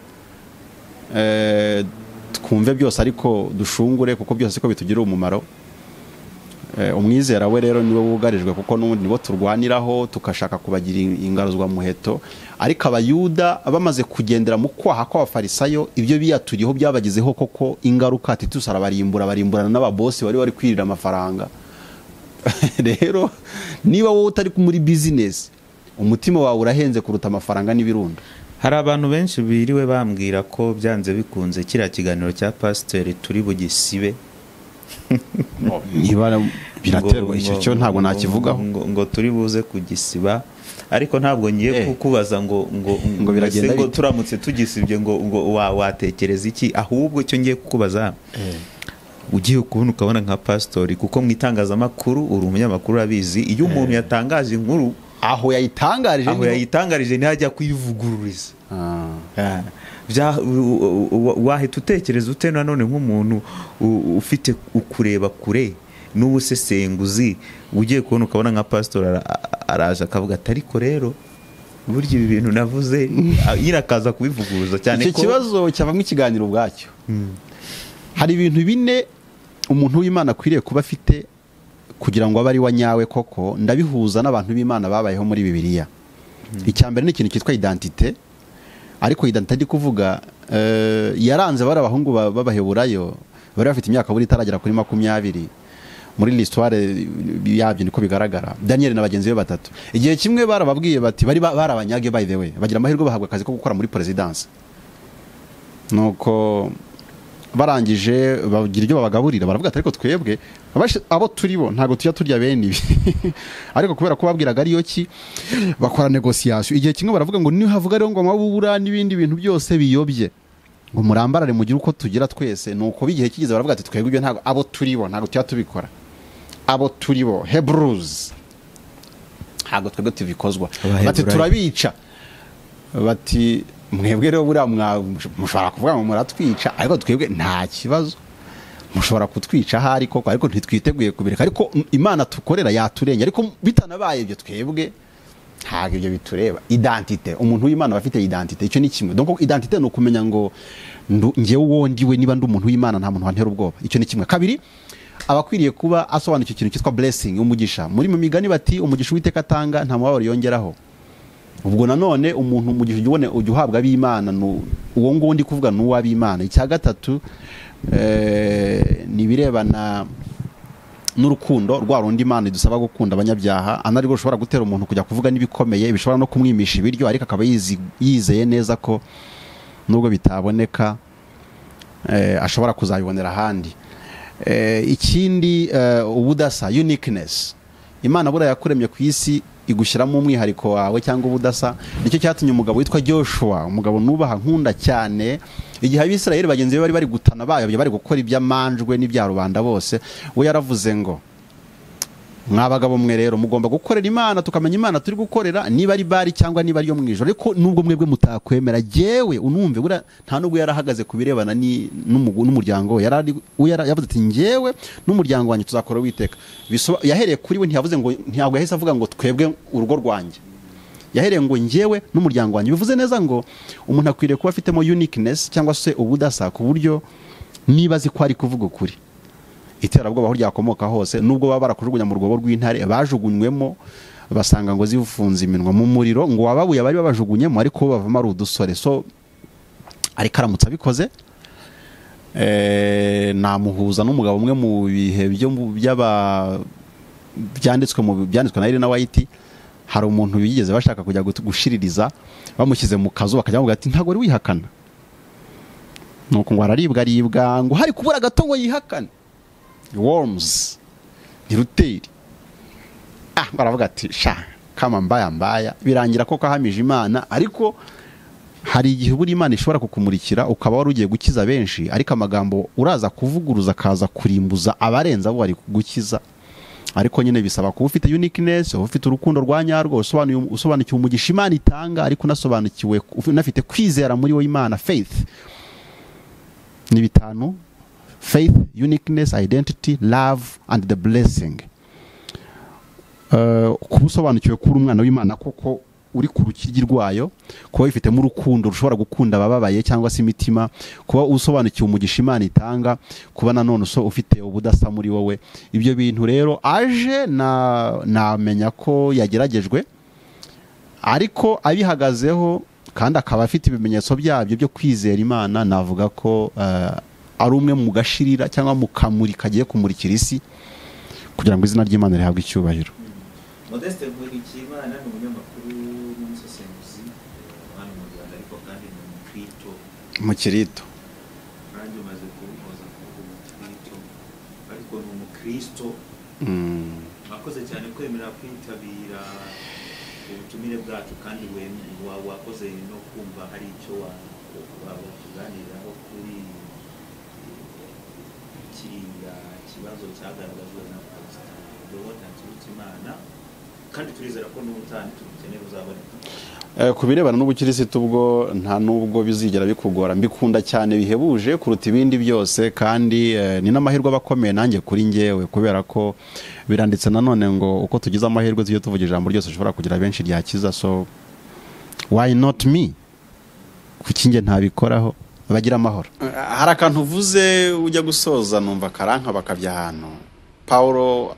eh, twumve byose ariko dushungure kuko byose ko bitugirira umumaro. Umwizera we rero ni we wugarijwe kuko n'ubundi nibo turwaniraho tukashaka kubagira ingaruzwa muheto. Ariko abayuda bamaze kugendera mu kwaha kw'abafarisayo ibyo biyaturiyeho byabagizeho koko ingaruka titus arabarimbura barimburana n'ababosi bari bari kwirira amafaranga. Rero niba wowe utari muri bizinesi umutima wawe urahenze kuruta amafaranga n'ibirundo.
Hari abantu benshi biriwe bambwira ko byanze bikunze kiriya kiganiro cya pasiteri turi bugisibe.
Niba biraterwa icyo cyo ntabwo nakivugaho.
ngo, turi buze kugisiba. Ariko ntabwo ngiye
Eh.
kukubaza ngo ngo
Ngo biragenda
ngo turamutse tugisibye ngo ngo wa, watekereza iki? Ahubwo icyo ngiye kukubaza ugiye kubona ukabona nka pasitori kuko mu itangazamakuru uri umunyamakuru urabizi iyo umuntu yatangaje inkuru
aho yayitangarije
aho yayitangarije ntihajya kuyivugururiza.
Ah.
Ah, wahita utekereza ute? Nanone nk'umuntu ufite ukureba kure n'ubusesenguzi ugiye kubona ukabona nka pasitori ara- araje akavuga ati ariko rero burya ibi bintu navuze. Ah, nyine akaza kubivuguruza cyane
icyo
ko
kibazo cyavamo ikiganiro ubwacyo. Hari ibintu bine umuntu w'imana akwiriye kuba afite kugira ngo abe ari wa nyawe koko. Ndabihuza n'abantu b'imana babayeho muri bibiliya. Icya mbere ni ikintu cyitwa identite ariko identite ndi kuvuga eh, yaranze bari abahungu ba- b'abaheburayo bari bafite imyaka buri itaragera kuri makumyabiri. Muri lisitware yabyo niko bigaragara. Daniel na bagenzi be batatu. Igihe kimwe barababwiye bati bari ba- bari abanyage by the way. Bagira amahirwe bahabwa akazi ko gukora muri perezidansi nuko barangije bagira ibyo babagaburira. Baravuga ati ariko twebwe abo turi bo ntabwo tujya turya bene ibi. Ariko kubera ko babwiraga ariyo ki bakora negosiyasiyo igihe kimwe baravuga ngo nihavuga rero ngo amabura n'ibindi bintu byose biyobye. Ngo murambarare mugire uko tugira twese. Nuko bigihe kigeze baravuga ati twebwe ibyo ntabwo abo turi bo ntabwo tujya tubikora. Abo turi bo hebruzi ntabwo twebwe tubikozwa. Bati turabica. Bati mwebwe rero buriya mushobora kuvuga ngo muratwica ariko twebwe nta kibazo. Mushobora kutwica ahari koko ariko ntitwiteguye kubireka. Ariko imana tukorera yaturenge ariko bitanabaye ibyo twebwe ntabwo ibyo bitureba. Identite umuntu w'imana aba afite identite icyo ni kimwe. Donc identite ni ukumenya ngo njyewe uwo ndiwe niba ndi umuntu w'imana nta muntu wantera ubwoba. Icyo ni kimwe. Kabiri aba akwiriye kuba asobanura icyo kintu cyitwa blessing umugisha. Muri mu migani bati umugisha uwiteka atanga nta mubabaro yongeraho. Ubwo nanone umuntu ujya ubone ujya uhabwa ab'imana uwo nguwo ndi kuvuga ni uw'ab'imana. Icya gatatu eh, ni ibirebana n'urukundo rwa rundi imana idusaba gukunda abanyabyaha anari rushobora gutera umuntu kujya kuvuga n'ibikomeye bishobora no kumwimisha ibiryo ariko akaba yizeye neza ko nubwo bitaboneka eh, ashobora kuzabibonera ahandi. Eh, ikindi ubudasa uniqueness. Imana buriya yakuremye ku isi igushyiramo umwihariko wawe cyangwa ubudasa ni cyo cyatumye umugabo witwa joshua umugabo nubaha nkunda cyane igihe abisirayeli bagenzi be bari bari gutana bayobye bari gukora iby'amanjwe n'ibya rubanda bose we yaravuze ngo mwa bagabo mwe rero mugomba gukorera imana tukamenya imana turi gukorera niba ari bari cyangwa niba ari yo mu ijoro. Ariko nubwo mwebwe mutakwemera jyewe unumve buriya nta nubwo yari ahagaze ku birebana n'umuryango we. Yavuze ati njyewe n'umuryango wanjye tuzakora witeka yahereye kuri we ntiyavuze ngo ntabwo yahise avuga ngo twebwe urugo rwanjye. Yahereye ngo njyewe n'umuryango wanjye. Bivuze neza ngo umuntu akwiriye kuba afitemo uniqueness cyangwa se ubudasa ku buryo niba azi ko ari kuvuga ukuri. Iterabwoba aho ryakomoka hose nubwo baba barakujugunya mu rwobo rw'intare bajugunywemo basanga ngo zifunze iminwa mu muriro ngo wababuye bari babajugunyemo ariko bo bavamo ari udusore. So ariko aramutse abikoze eh, namuhuza n'umugabo umwe mu bihe byanditswe mu byanditswe na Irina White hari umuntu bigeze bashaka kujya gushiririza bamushyize mu kazu bakajya bavuga ati ntabwo wari wihakana. Nuko ngo araribwa aribwa ngo hari kubura gato ngo yihakane. Worms ni ruteri ah baravuga ati sha kama mbaya mbaya. Birangira ko kahamije imana ariko hari igihe ubura imana ishobora kukumurikira ukaba wari ugiye gukiza benshi ariko amagambo uraza kuvuguruza akaza kurimbuza abarenze abo wari gukiza ariko nyine bisaba kuba ufite uniqueness uba ufite urukundo rwa nyarwo usobanuye- usobanukiwe umugisha imana itanga ariko unasobanukiwe unafite kwizera muri wo imana faith. Ni bitanu faith uniqueness identity love and the blessing. Uh, kuba usobanukiwe kuri umwana w'imana koko uri ku rukiryi rwayo kuba wifitemo urukundo rushobora gukunda abababaye cyangwa se imitima kuba usobanukiwe umugisha imana itanga kuba nanone ufite ubudasa muri wowe. Ibyo bintu rero aje na namenya ko yageragejwe ariko abihagazeho kandi akaba afite ibimenyetso byabyo byo kwizera imana navuga ko uh, ari umwe mu gashirira cyangwa mu kamuri kagiye kumurikira isi kugira ngo izina ry'imana rihabwe icyubahiro
modeste Nkurikiimana ni umunyamakuru n'umusesenguzi hano mu rwanda ariko kandi ni umukristo
mu kirito
nanjye umaze kubihoza kuvuga umukristo ariko ni umukristo
Mm.
wakoze cyane kwemera kwitabira ubutumire bwacu kandi wakoze no kumva hari icyo wa- wa- watuganiriraho kuri eh, kiriya kibazo cyagaragajwe na pasita Dogota Nshimiyimana kandi turizera ko n'ubutaha tubukeneye buzaboneka.
Eh, ku birebana n'ubukirisitu bwo nta nubwo bizigera bikugora. Mbikunda cyane bihebuje kuruta ibindi byose kandi eh, ni n'amahirwe aba akomeye nanjye kuri njyewe kubera ko biranditse nanone ngo uko tugize amahirwe tujye tuvuga ijambo ryose ushobora kugira benshi ryakiza. So why not me? Kuki njye ntabikoraho? Bagira amahoro. Hari akantu uvuze ujya gusoza numva karanka bakabya ahantu. Pawulo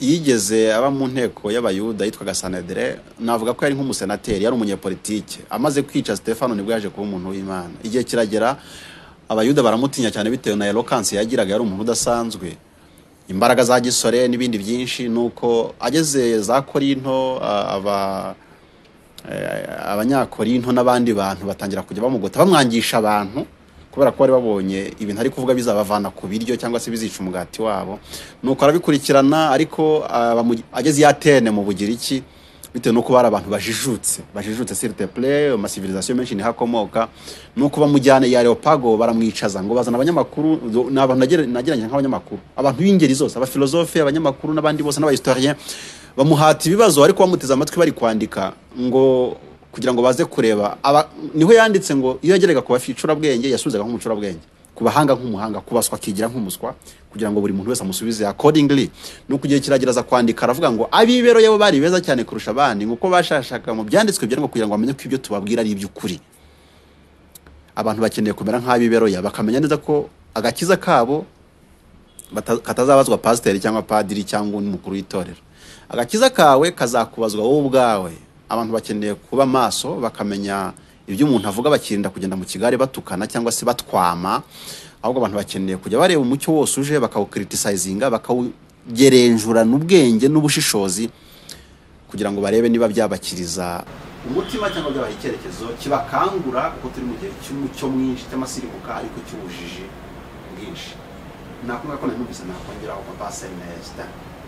yigeze aba mu nteko y'abayuda yitwaga sanedere navuga ko yari nk'umusenateri yari umunyepolitike. Amaze kwica stefano ni bwo yaje kuba umuntu w'imana. Igihe kiragera abayuda baramutinya cyane bitewe na elokansi yagiraga yari umuntu udasanzwe. Imbaraga za gisore n'ibindi byinshi nuko ageze za korinto aba abanyakorinto n'abandi bantu batangira kujya bamugota bamwangisha abantu kubera ko bari babonye ibintu ari kuvuga bizabavana ku biryo cyangwa se bizica umugati wabo. Nuko arabikurikirana ariko ah, ageze i atene mu bugiriki bitewe nuko bari abantu bajijutse. Bajijutse siriteple amasivirizasiyo menshi ni ho akomoka. Nuko bamujyana i areopago baramwicaza ngo bazana abanyamakuru ni abantu nagereranyije nk'abanyamakuru. Abantu b'ingeri zose abafilozofe abanyamakuru n'abandi bose n'abahistorien bamuhata ibibazo ariko bamuteze amatwi bari kwandika ngo kugira ngo baze kureba ni ho yanditse ngo iyo yageraga ku bacurabwenge yasubizaga nk'umucurabwenge. Ku bahanga nk'umuhanga ku baswa akigira nk'umuswa kugira ngo buri muntu wese amusubize accordingly. Nuko igihe kiragereza kwandika aravuga ngo abibero yabo bari beza cyane kurusha abandi nguko bashashaka mu byanditswe byari ngo kugira ngo bamenye ko ibyo tubabwira ari iby'ukuri. Abantu bakeneye kumera nk'abiberoya bakamenya neza ko agakiza kabo katazabazwa pasiteri cyangwa padiri cyangwa undi mukuru w'itorero. Agakiza kawe kazakubazwa wowe ubwawe. Abantu bakeneye kuba maso bakamenya ibyo umuntu avuga bakirinda kugenda mu kigare batukana cyangwa se batwama ahubwo abantu bakeneye kujya bareba umucyo wose uje bakawukritisayizinga bakawugerenzurana ubwenge n'ubushishozi kugira ngo barebe niba byabakiriza. Umutima cyangwa byabaha icyerekezo kibakangura kuko turi mu gihe cy'umucyo mwinshi cy'amasirimuka ariko cy'ubujiji bwinshi. Nakumva ko nanumvise nakongeraho papa Ernest